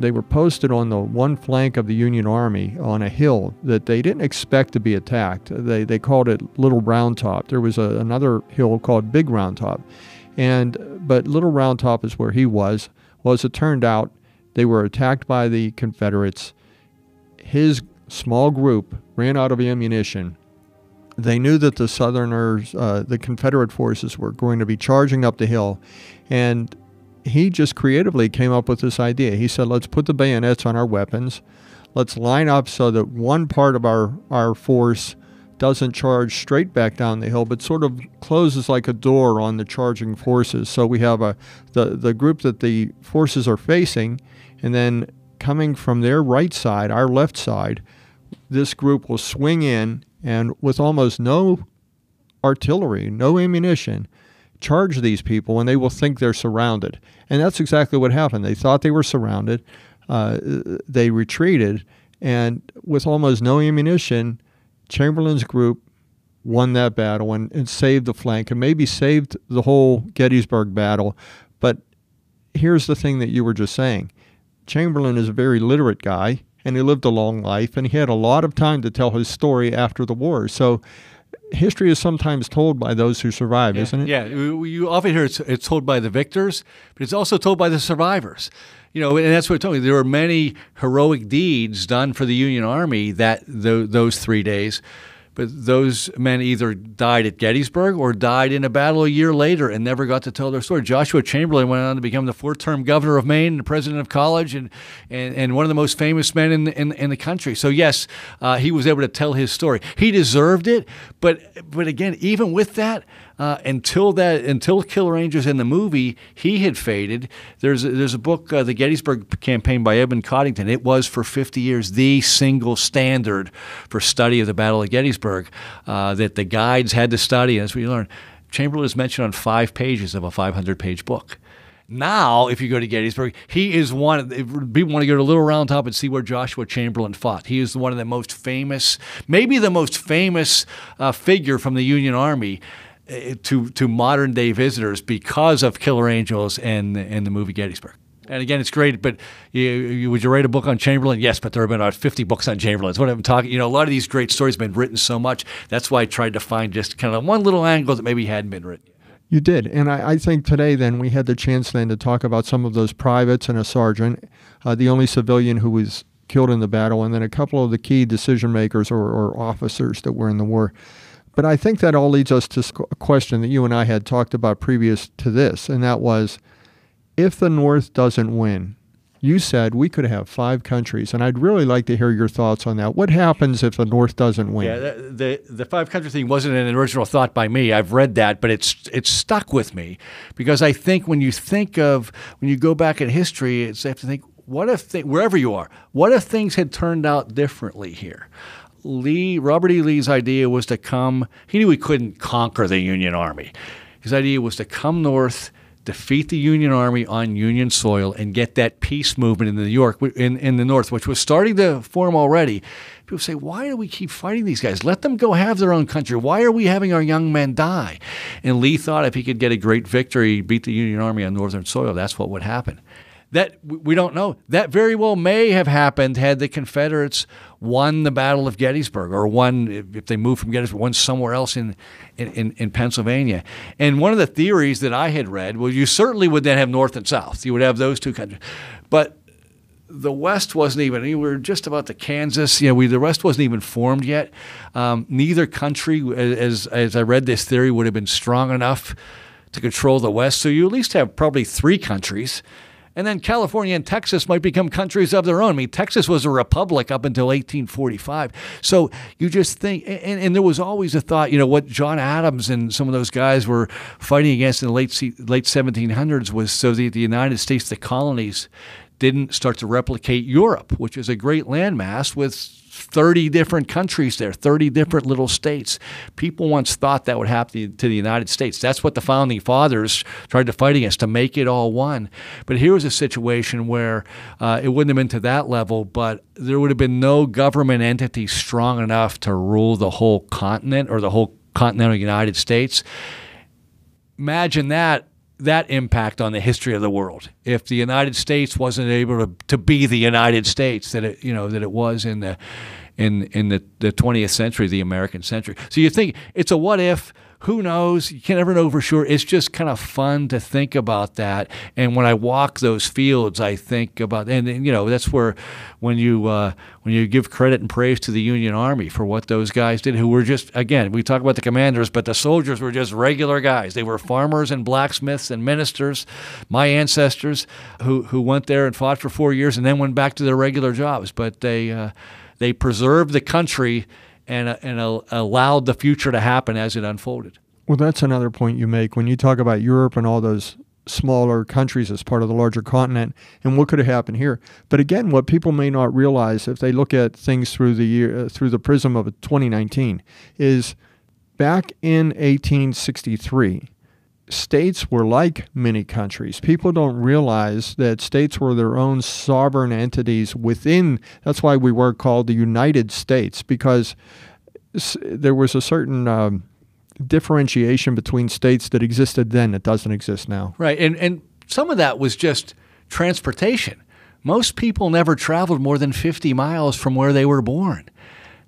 They were posted on the one flank of the Union Army on a hill that they didn't expect to be attacked. They, they called it Little Round Top. There was a, another hill called Big Round Top. And, but Little Round Top is where he was. Well, as it turned out, they were attacked by the Confederates. His small group ran out of ammunition. They knew that the Southerners, uh, the Confederate forces, were going to be charging up the hill, and he just creatively came up with this idea. He said, "Let's put the bayonets on our weapons. Let's line up so that one part of our our force doesn't charge straight back down the hill, but sort of closes like a door on the charging forces. So we have a the the group that the forces are facing, and then coming from their right side, our left side, this group will swing in and with almost no artillery, no ammunition, charge these people and they will think they're surrounded. And that's exactly what happened. They thought they were surrounded. Uh, they retreated, and with almost no ammunition, Chamberlain's group won that battle and, and saved the flank and maybe saved the whole Gettysburg battle. But here's the thing that you were just saying Chamberlain is a very literate guy and he lived a long life, and he had a lot of time to tell his story after the war. So history is sometimes told by those who survive, yeah, isn't it? Yeah, you often hear it's, it's, told by the victors, but it's also told by the survivors. You know, and that's what told me. There were many heroic deeds done for the Union Army that th- those three days but those men either died at Gettysburg or died in a battle a year later and never got to tell their story. Joshua Chamberlain went on to become the fourth-term governor of Maine, the president of college, and and, and one of the most famous men in the, in, in the country. So yes, uh, he was able to tell his story. He deserved it, but but again, even with that, uh, until that until Killer Angels in the movie, he had faded. There's a, there's a book, uh, the Gettysburg Campaign by Edmund Coddington. It was for 50 years the single standard for study of the Battle of Gettysburg uh, that the guides had to study. As we learned, Chamberlain is mentioned on five pages of a 500 page book. Now, if you go to Gettysburg, he is one. People want to go to Little Round Top and see where Joshua Chamberlain fought. He is one of the most famous, maybe the most famous uh, figure from the Union Army to to modern day visitors because of Killer Angels and and the movie Gettysburg. And again, it's great. But you, you, would you write a book on Chamberlain? Yes, but there have been about 50 books on Chamberlain. That's what I'm talking. You know, a lot of these great stories have been written so much. That's why I tried to find just kind of one little angle that maybe hadn't been written. You did, and I, I, think today then we had the chance then to talk about some of those privates and a sergeant, uh, the only civilian who was killed in the battle, and then a couple of the key decision makers or, or officers that were in the war. But I think that all leads us to a question that you and I had talked about previous to this, and that was if the North doesn't win, you said we could have five countries, and I'd really like to hear your thoughts on that. What happens if the North doesn't win? Yeah, the, the, the five country thing wasn't an original thought by me. I've read that, but it's it's stuck with me because I think when you think of when you go back in history, it's you have to think what if wherever you are, what if things had turned out differently here? Lee, Robert E. Lee's idea was to come, he knew he couldn't conquer the Union Army. His idea was to come north, defeat the Union Army on Union soil, and get that peace movement in New York, in, in the North, which was starting to form already. People say, why do we keep fighting these guys? Let them go have their own country. Why are we having our young men die? And Lee thought if he could get a great victory, beat the Union Army on Northern soil, that's what would happen. That we don't know. That very well may have happened had the Confederates won the Battle of Gettysburg or won, if they moved from Gettysburg, won somewhere else in, in, in Pennsylvania. And one of the theories that I had read was you certainly would then have North and South. You would have those two countries. But the West wasn't even. We were just about to Kansas. You know, we the West wasn't even formed yet. Um, neither country, as as I read this theory, would have been strong enough to control the West. So you at least have probably three countries. And then California and Texas might become countries of their own. I mean, Texas was a republic up until 1845. So you just think, and, and there was always a thought, you know, what John Adams and some of those guys were fighting against in the late late 1700s was so that the United States, the colonies, didn't start to replicate Europe, which is a great landmass with 30 different countries there, 30 different little states. People once thought that would happen to the United States. That's what the founding fathers tried to fight against, to make it all one. But here was a situation where uh, it wouldn't have been to that level, but there would have been no government entity strong enough to rule the whole continent or the whole continental United States. Imagine that that impact on the history of the world. If the United States wasn't able to, to be the United States that it you know that it was in the in in the, the 20th century, the American century. So you think it's a what if who knows? You can never know for sure. It's just kind of fun to think about that. And when I walk those fields, I think about, and, and you know, that's where when you uh, when you give credit and praise to the Union Army for what those guys did, who were just again, we talk about the commanders, but the soldiers were just regular guys. They were farmers and blacksmiths and ministers, my ancestors, who who went there and fought for four years and then went back to their regular jobs. But they uh, they preserved the country and, uh, and uh, allowed the future to happen as it unfolded. Well, that's another point you make when you talk about Europe and all those smaller countries as part of the larger continent and what could have happened here. But again, what people may not realize if they look at things through the year uh, through the prism of 2019 is back in 1863 states were like many countries. People don't realize that states were their own sovereign entities within. That's why we were called the United States because there was a certain um, differentiation between states that existed then that doesn't exist now. Right, and and some of that was just transportation. Most people never traveled more than 50 miles from where they were born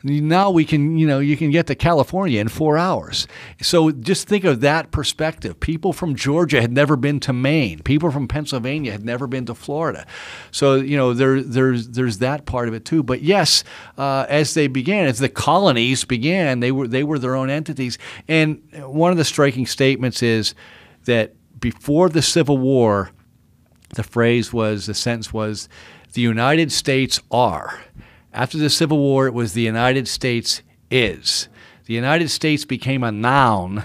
now we can, you know, you can get to California in four hours. So just think of that perspective. People from Georgia had never been to Maine. People from Pennsylvania had never been to Florida. So you know, there, there's there's that part of it too. But yes, uh, as they began, as the colonies began, they were they were their own entities. And one of the striking statements is that before the Civil War, the phrase was, the sentence was, the United States are. After the Civil War, it was the United States is. The United States became a noun.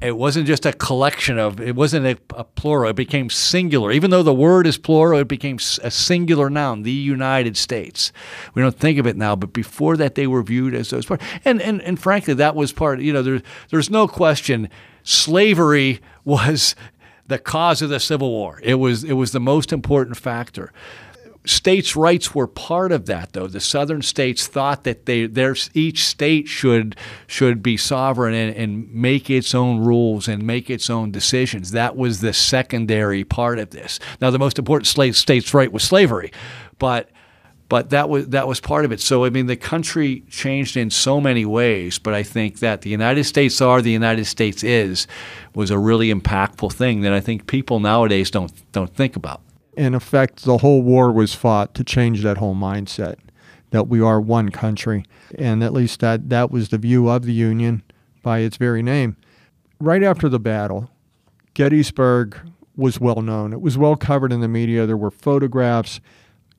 It wasn't just a collection of, it wasn't a, a, plural, it became singular. Even though the word is plural, it became a singular noun, the United States. We don't think of it now, but before that, they were viewed as those parts. And, and, and frankly, that was part, you know, there, there's no question slavery was the cause of the Civil War. It was, it was the most important factor states' rights were part of that, though. The southern states thought that they, their, each state should should be sovereign and, and make its own rules and make its own decisions. That was the secondary part of this. Now, the most important slave, states' right was slavery, but but that was that was part of it. So I mean, the country changed in so many ways. But I think that the United States are the United States is was a really impactful thing that I think people nowadays don't don't think about in effect, the whole war was fought to change that whole mindset that we are one country. And at least that, that was the view of the Union by its very name. Right after the battle, Gettysburg was well known. It was well covered in the media. There were photographs.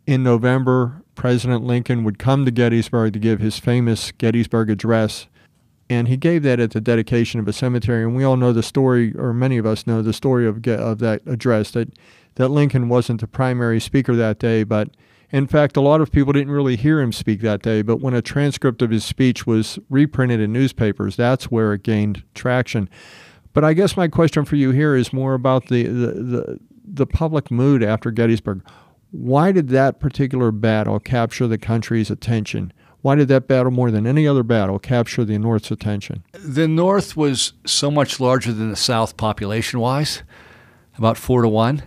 In November, President Lincoln would come to Gettysburg to give his famous Gettysburg Address. And he gave that at the dedication of a cemetery. And we all know the story, or many of us know the story of, of that address, that that Lincoln wasn't the primary speaker that day, but in fact, a lot of people didn't really hear him speak that day. But when a transcript of his speech was reprinted in newspapers, that's where it gained traction. But I guess my question for you here is more about the, the, the, the public mood after Gettysburg. Why did that particular battle capture the country's attention? Why did that battle, more than any other battle, capture the North's attention? The North was so much larger than the South population wise, about four to one.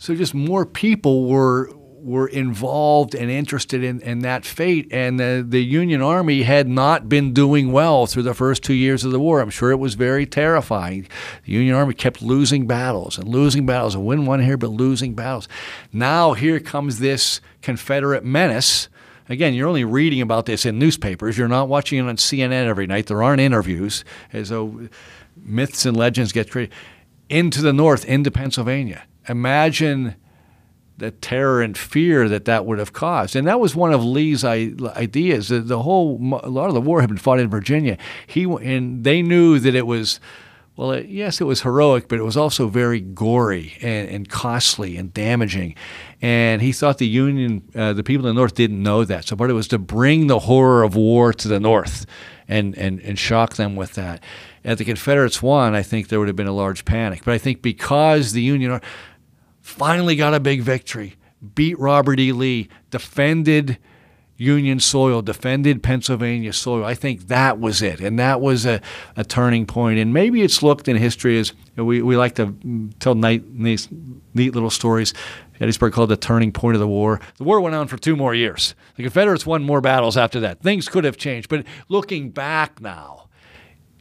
So just more people were were involved and interested in, in that fate. And the, the Union Army had not been doing well through the first two years of the war. I'm sure it was very terrifying. The Union Army kept losing battles and losing battles and win one here, but losing battles. Now here comes this Confederate menace. Again, you're only reading about this in newspapers. You're not watching it on CNN every night. There aren't interviews, as though myths and legends get created. Into the north, into Pennsylvania imagine the terror and fear that that would have caused. And that was one of Lee's ideas. The, whole, a lot of the war had been fought in Virginia. He and they knew that it was Well, it, yes, it was heroic, but it was also very gory and, and costly and damaging. And he thought the Union, uh, the people in the North didn't know that. So part of it was to bring the horror of war to the North and, and, and shock them with that. At the Confederates won, I think there would have been a large panic. But I think because the Union finally got a big victory, beat Robert E. Lee, defended – Union soil, defended Pennsylvania soil. I think that was it. And that was a, a turning point. And maybe it's looked in history as we, we like to tell nice, nice, neat little stories. Gettysburg called the turning point of the war. The war went on for two more years. The Confederates won more battles after that. Things could have changed. But looking back now,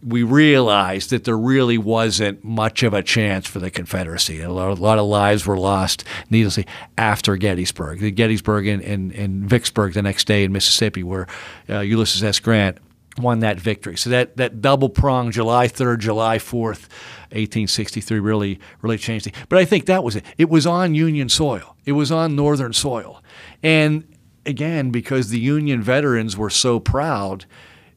we realized that there really wasn't much of a chance for the Confederacy. A lot, a lot of lives were lost, needlessly, after Gettysburg. The Gettysburg and, and, and Vicksburg the next day in Mississippi, where uh, Ulysses S. Grant won that victory. So that, that double prong, July 3rd, July 4th, 1863, really, really changed it. But I think that was it. It was on Union soil, it was on Northern soil. And again, because the Union veterans were so proud,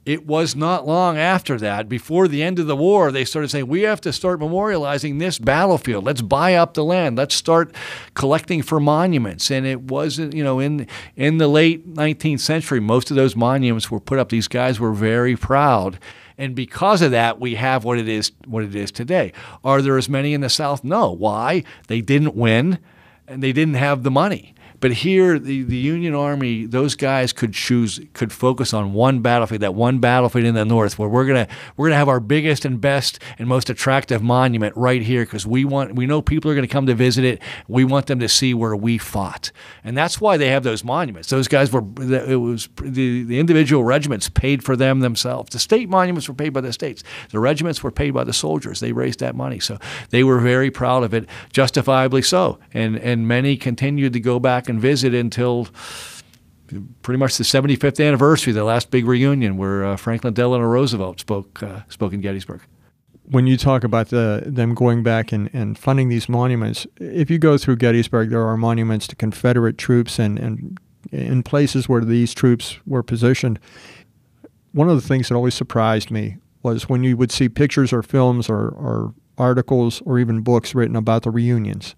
it was not long after that, before the end of the war, they started saying, we have to start memorializing this battlefield. Let's buy up the land. Let's start collecting for monuments. And it wasn't, you know, in, in the late 19th century, most of those monuments were put up. These guys were very proud. And because of that, we have what it is, what it is today. Are there as many in the South? No. Why? They didn't win and they didn't have the money. But here, the, the Union Army, those guys could choose, could focus on one battlefield, that one battlefield in the north, where we're gonna we're gonna have our biggest and best and most attractive monument right here, because we want we know people are gonna come to visit it. We want them to see where we fought, and that's why they have those monuments. Those guys were it was the the individual regiments paid for them themselves. The state monuments were paid by the states. The regiments were paid by the soldiers. They raised that money, so they were very proud of it, justifiably so. And and many continued to go back and visit until pretty much the 75th anniversary, the last big reunion where uh, Franklin Delano Roosevelt spoke uh, spoke in Gettysburg. When you talk about the, them going back and, and funding these monuments, if you go through Gettysburg, there are monuments to Confederate troops and, and in places where these troops were positioned. One of the things that always surprised me was when you would see pictures or films or, or articles or even books written about the reunions.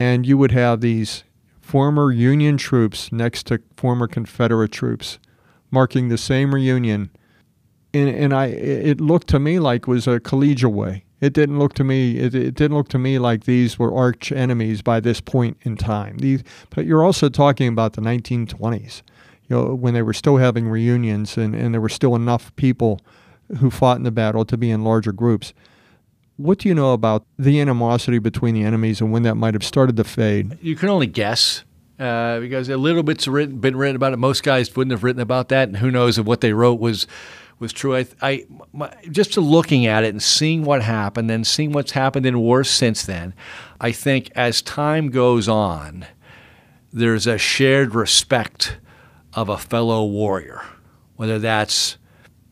And you would have these former Union troops next to former Confederate troops, marking the same reunion. And, and I, it looked to me like it was a collegial way. It didn't look to me. It, it didn't look to me like these were arch enemies by this point in time. These, but you're also talking about the 1920s, you know, when they were still having reunions and, and there were still enough people who fought in the battle to be in larger groups. What do you know about the animosity between the enemies and when that might have started to fade? You can only guess. Uh, because a little bit's written, been written about it. Most guys wouldn't have written about that, and who knows if what they wrote was was true. I, I my, just looking at it and seeing what happened, and seeing what's happened in wars since then, I think as time goes on, there's a shared respect of a fellow warrior, whether that's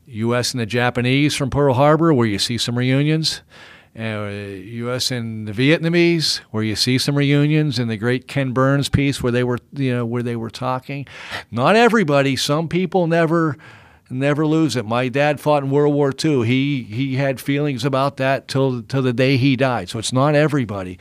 U.S. and the Japanese from Pearl Harbor, where you see some reunions uh, U.S. and the Vietnamese, where you see some reunions, and the great Ken Burns piece where they were, you know, where they were talking. Not everybody. Some people never, never lose it. My dad fought in World War II. He he had feelings about that till till the day he died. So it's not everybody.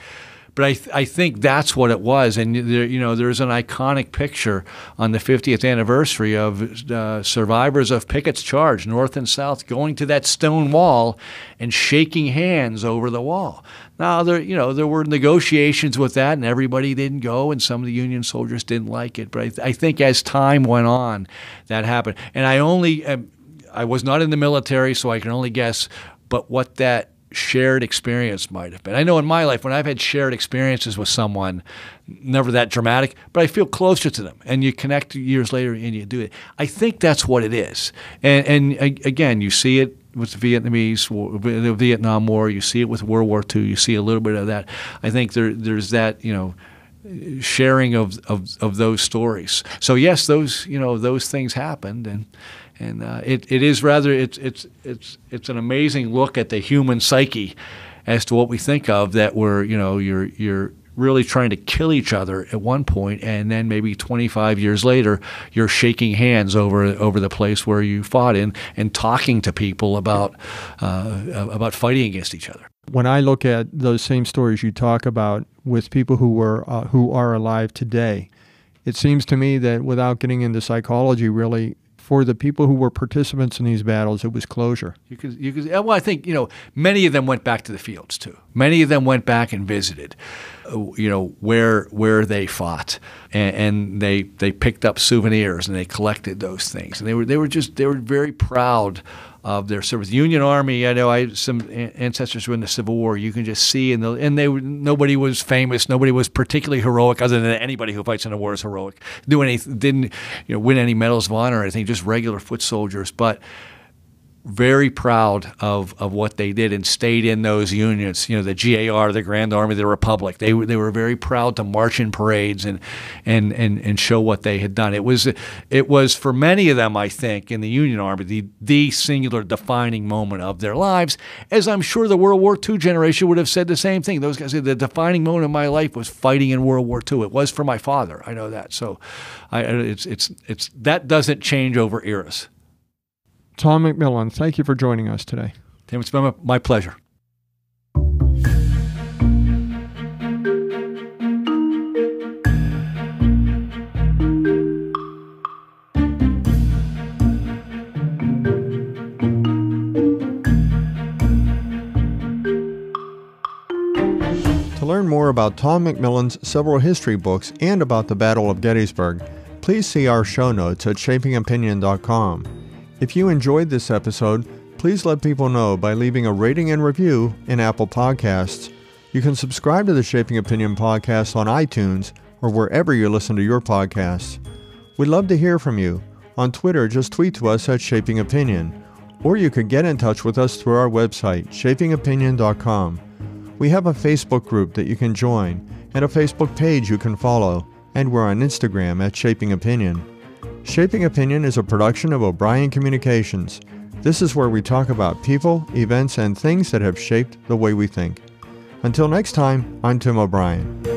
But I, th- I think that's what it was. And there, you know, there's an iconic picture on the 50th anniversary of uh, survivors of Pickett's Charge, North and South, going to that stone wall and shaking hands over the wall. Now there, you know, there were negotiations with that, and everybody didn't go, and some of the Union soldiers didn't like it. But I, th- I think as time went on, that happened. And I only, um, I was not in the military, so I can only guess. But what that shared experience might have been. I know in my life when I've had shared experiences with someone, never that dramatic, but I feel closer to them, and you connect years later and you do it. I think that's what it is. And, and again, you see it with the Vietnamese, the Vietnam War. You see it with World War II. You see a little bit of that. I think there, there's that, you know sharing of, of, of those stories. So yes, those you know those things happened, and and uh, it, it is rather it's it's it's it's an amazing look at the human psyche as to what we think of that we're you know you're you're really trying to kill each other at one point, and then maybe 25 years later, you're shaking hands over over the place where you fought in and talking to people about uh, about fighting against each other. When I look at those same stories you talk about with people who were uh, who are alive today, it seems to me that without getting into psychology, really, for the people who were participants in these battles, it was closure. You could, you could, well, I think you know many of them went back to the fields too. Many of them went back and visited, uh, you know, where where they fought, and, and, they they picked up souvenirs and they collected those things, and they were they were just they were very proud of their service. The Union Army, I know I some ancestors were in the Civil War. You can just see, and the, and they nobody was famous, nobody was particularly heroic, other than anybody who fights in a war is heroic. Do any didn't you know win any medals of honor or anything, just regular foot soldiers, but very proud of, of what they did and stayed in those unions. You know, the GAR, the Grand Army of the Republic. They were they were very proud to march in parades and and and, and show what they had done. It was it was for many of them, I think, in the Union Army, the the singular defining moment of their lives. As I'm sure the World War II generation would have said the same thing. Those guys said the defining moment of my life was fighting in World War II. It was for my father. I know that. So, I, it's it's it's that doesn't change over eras. Tom McMillan, thank you for joining us today. Tim, it's been my pleasure. To learn more about Tom McMillan's several history books and about the Battle of Gettysburg, please see our show notes at shapingopinion.com. If you enjoyed this episode, please let people know by leaving a rating and review in Apple Podcasts. You can subscribe to the Shaping Opinion podcast on iTunes or wherever you listen to your podcasts. We'd love to hear from you. On Twitter, just tweet to us at Shaping Opinion, or you could get in touch with us through our website, shapingopinion.com. We have a Facebook group that you can join and a Facebook page you can follow, and we're on Instagram at Shaping Opinion. Shaping Opinion is a production of O'Brien Communications. This is where we talk about people, events, and things that have shaped the way we think. Until next time, I'm Tim O'Brien.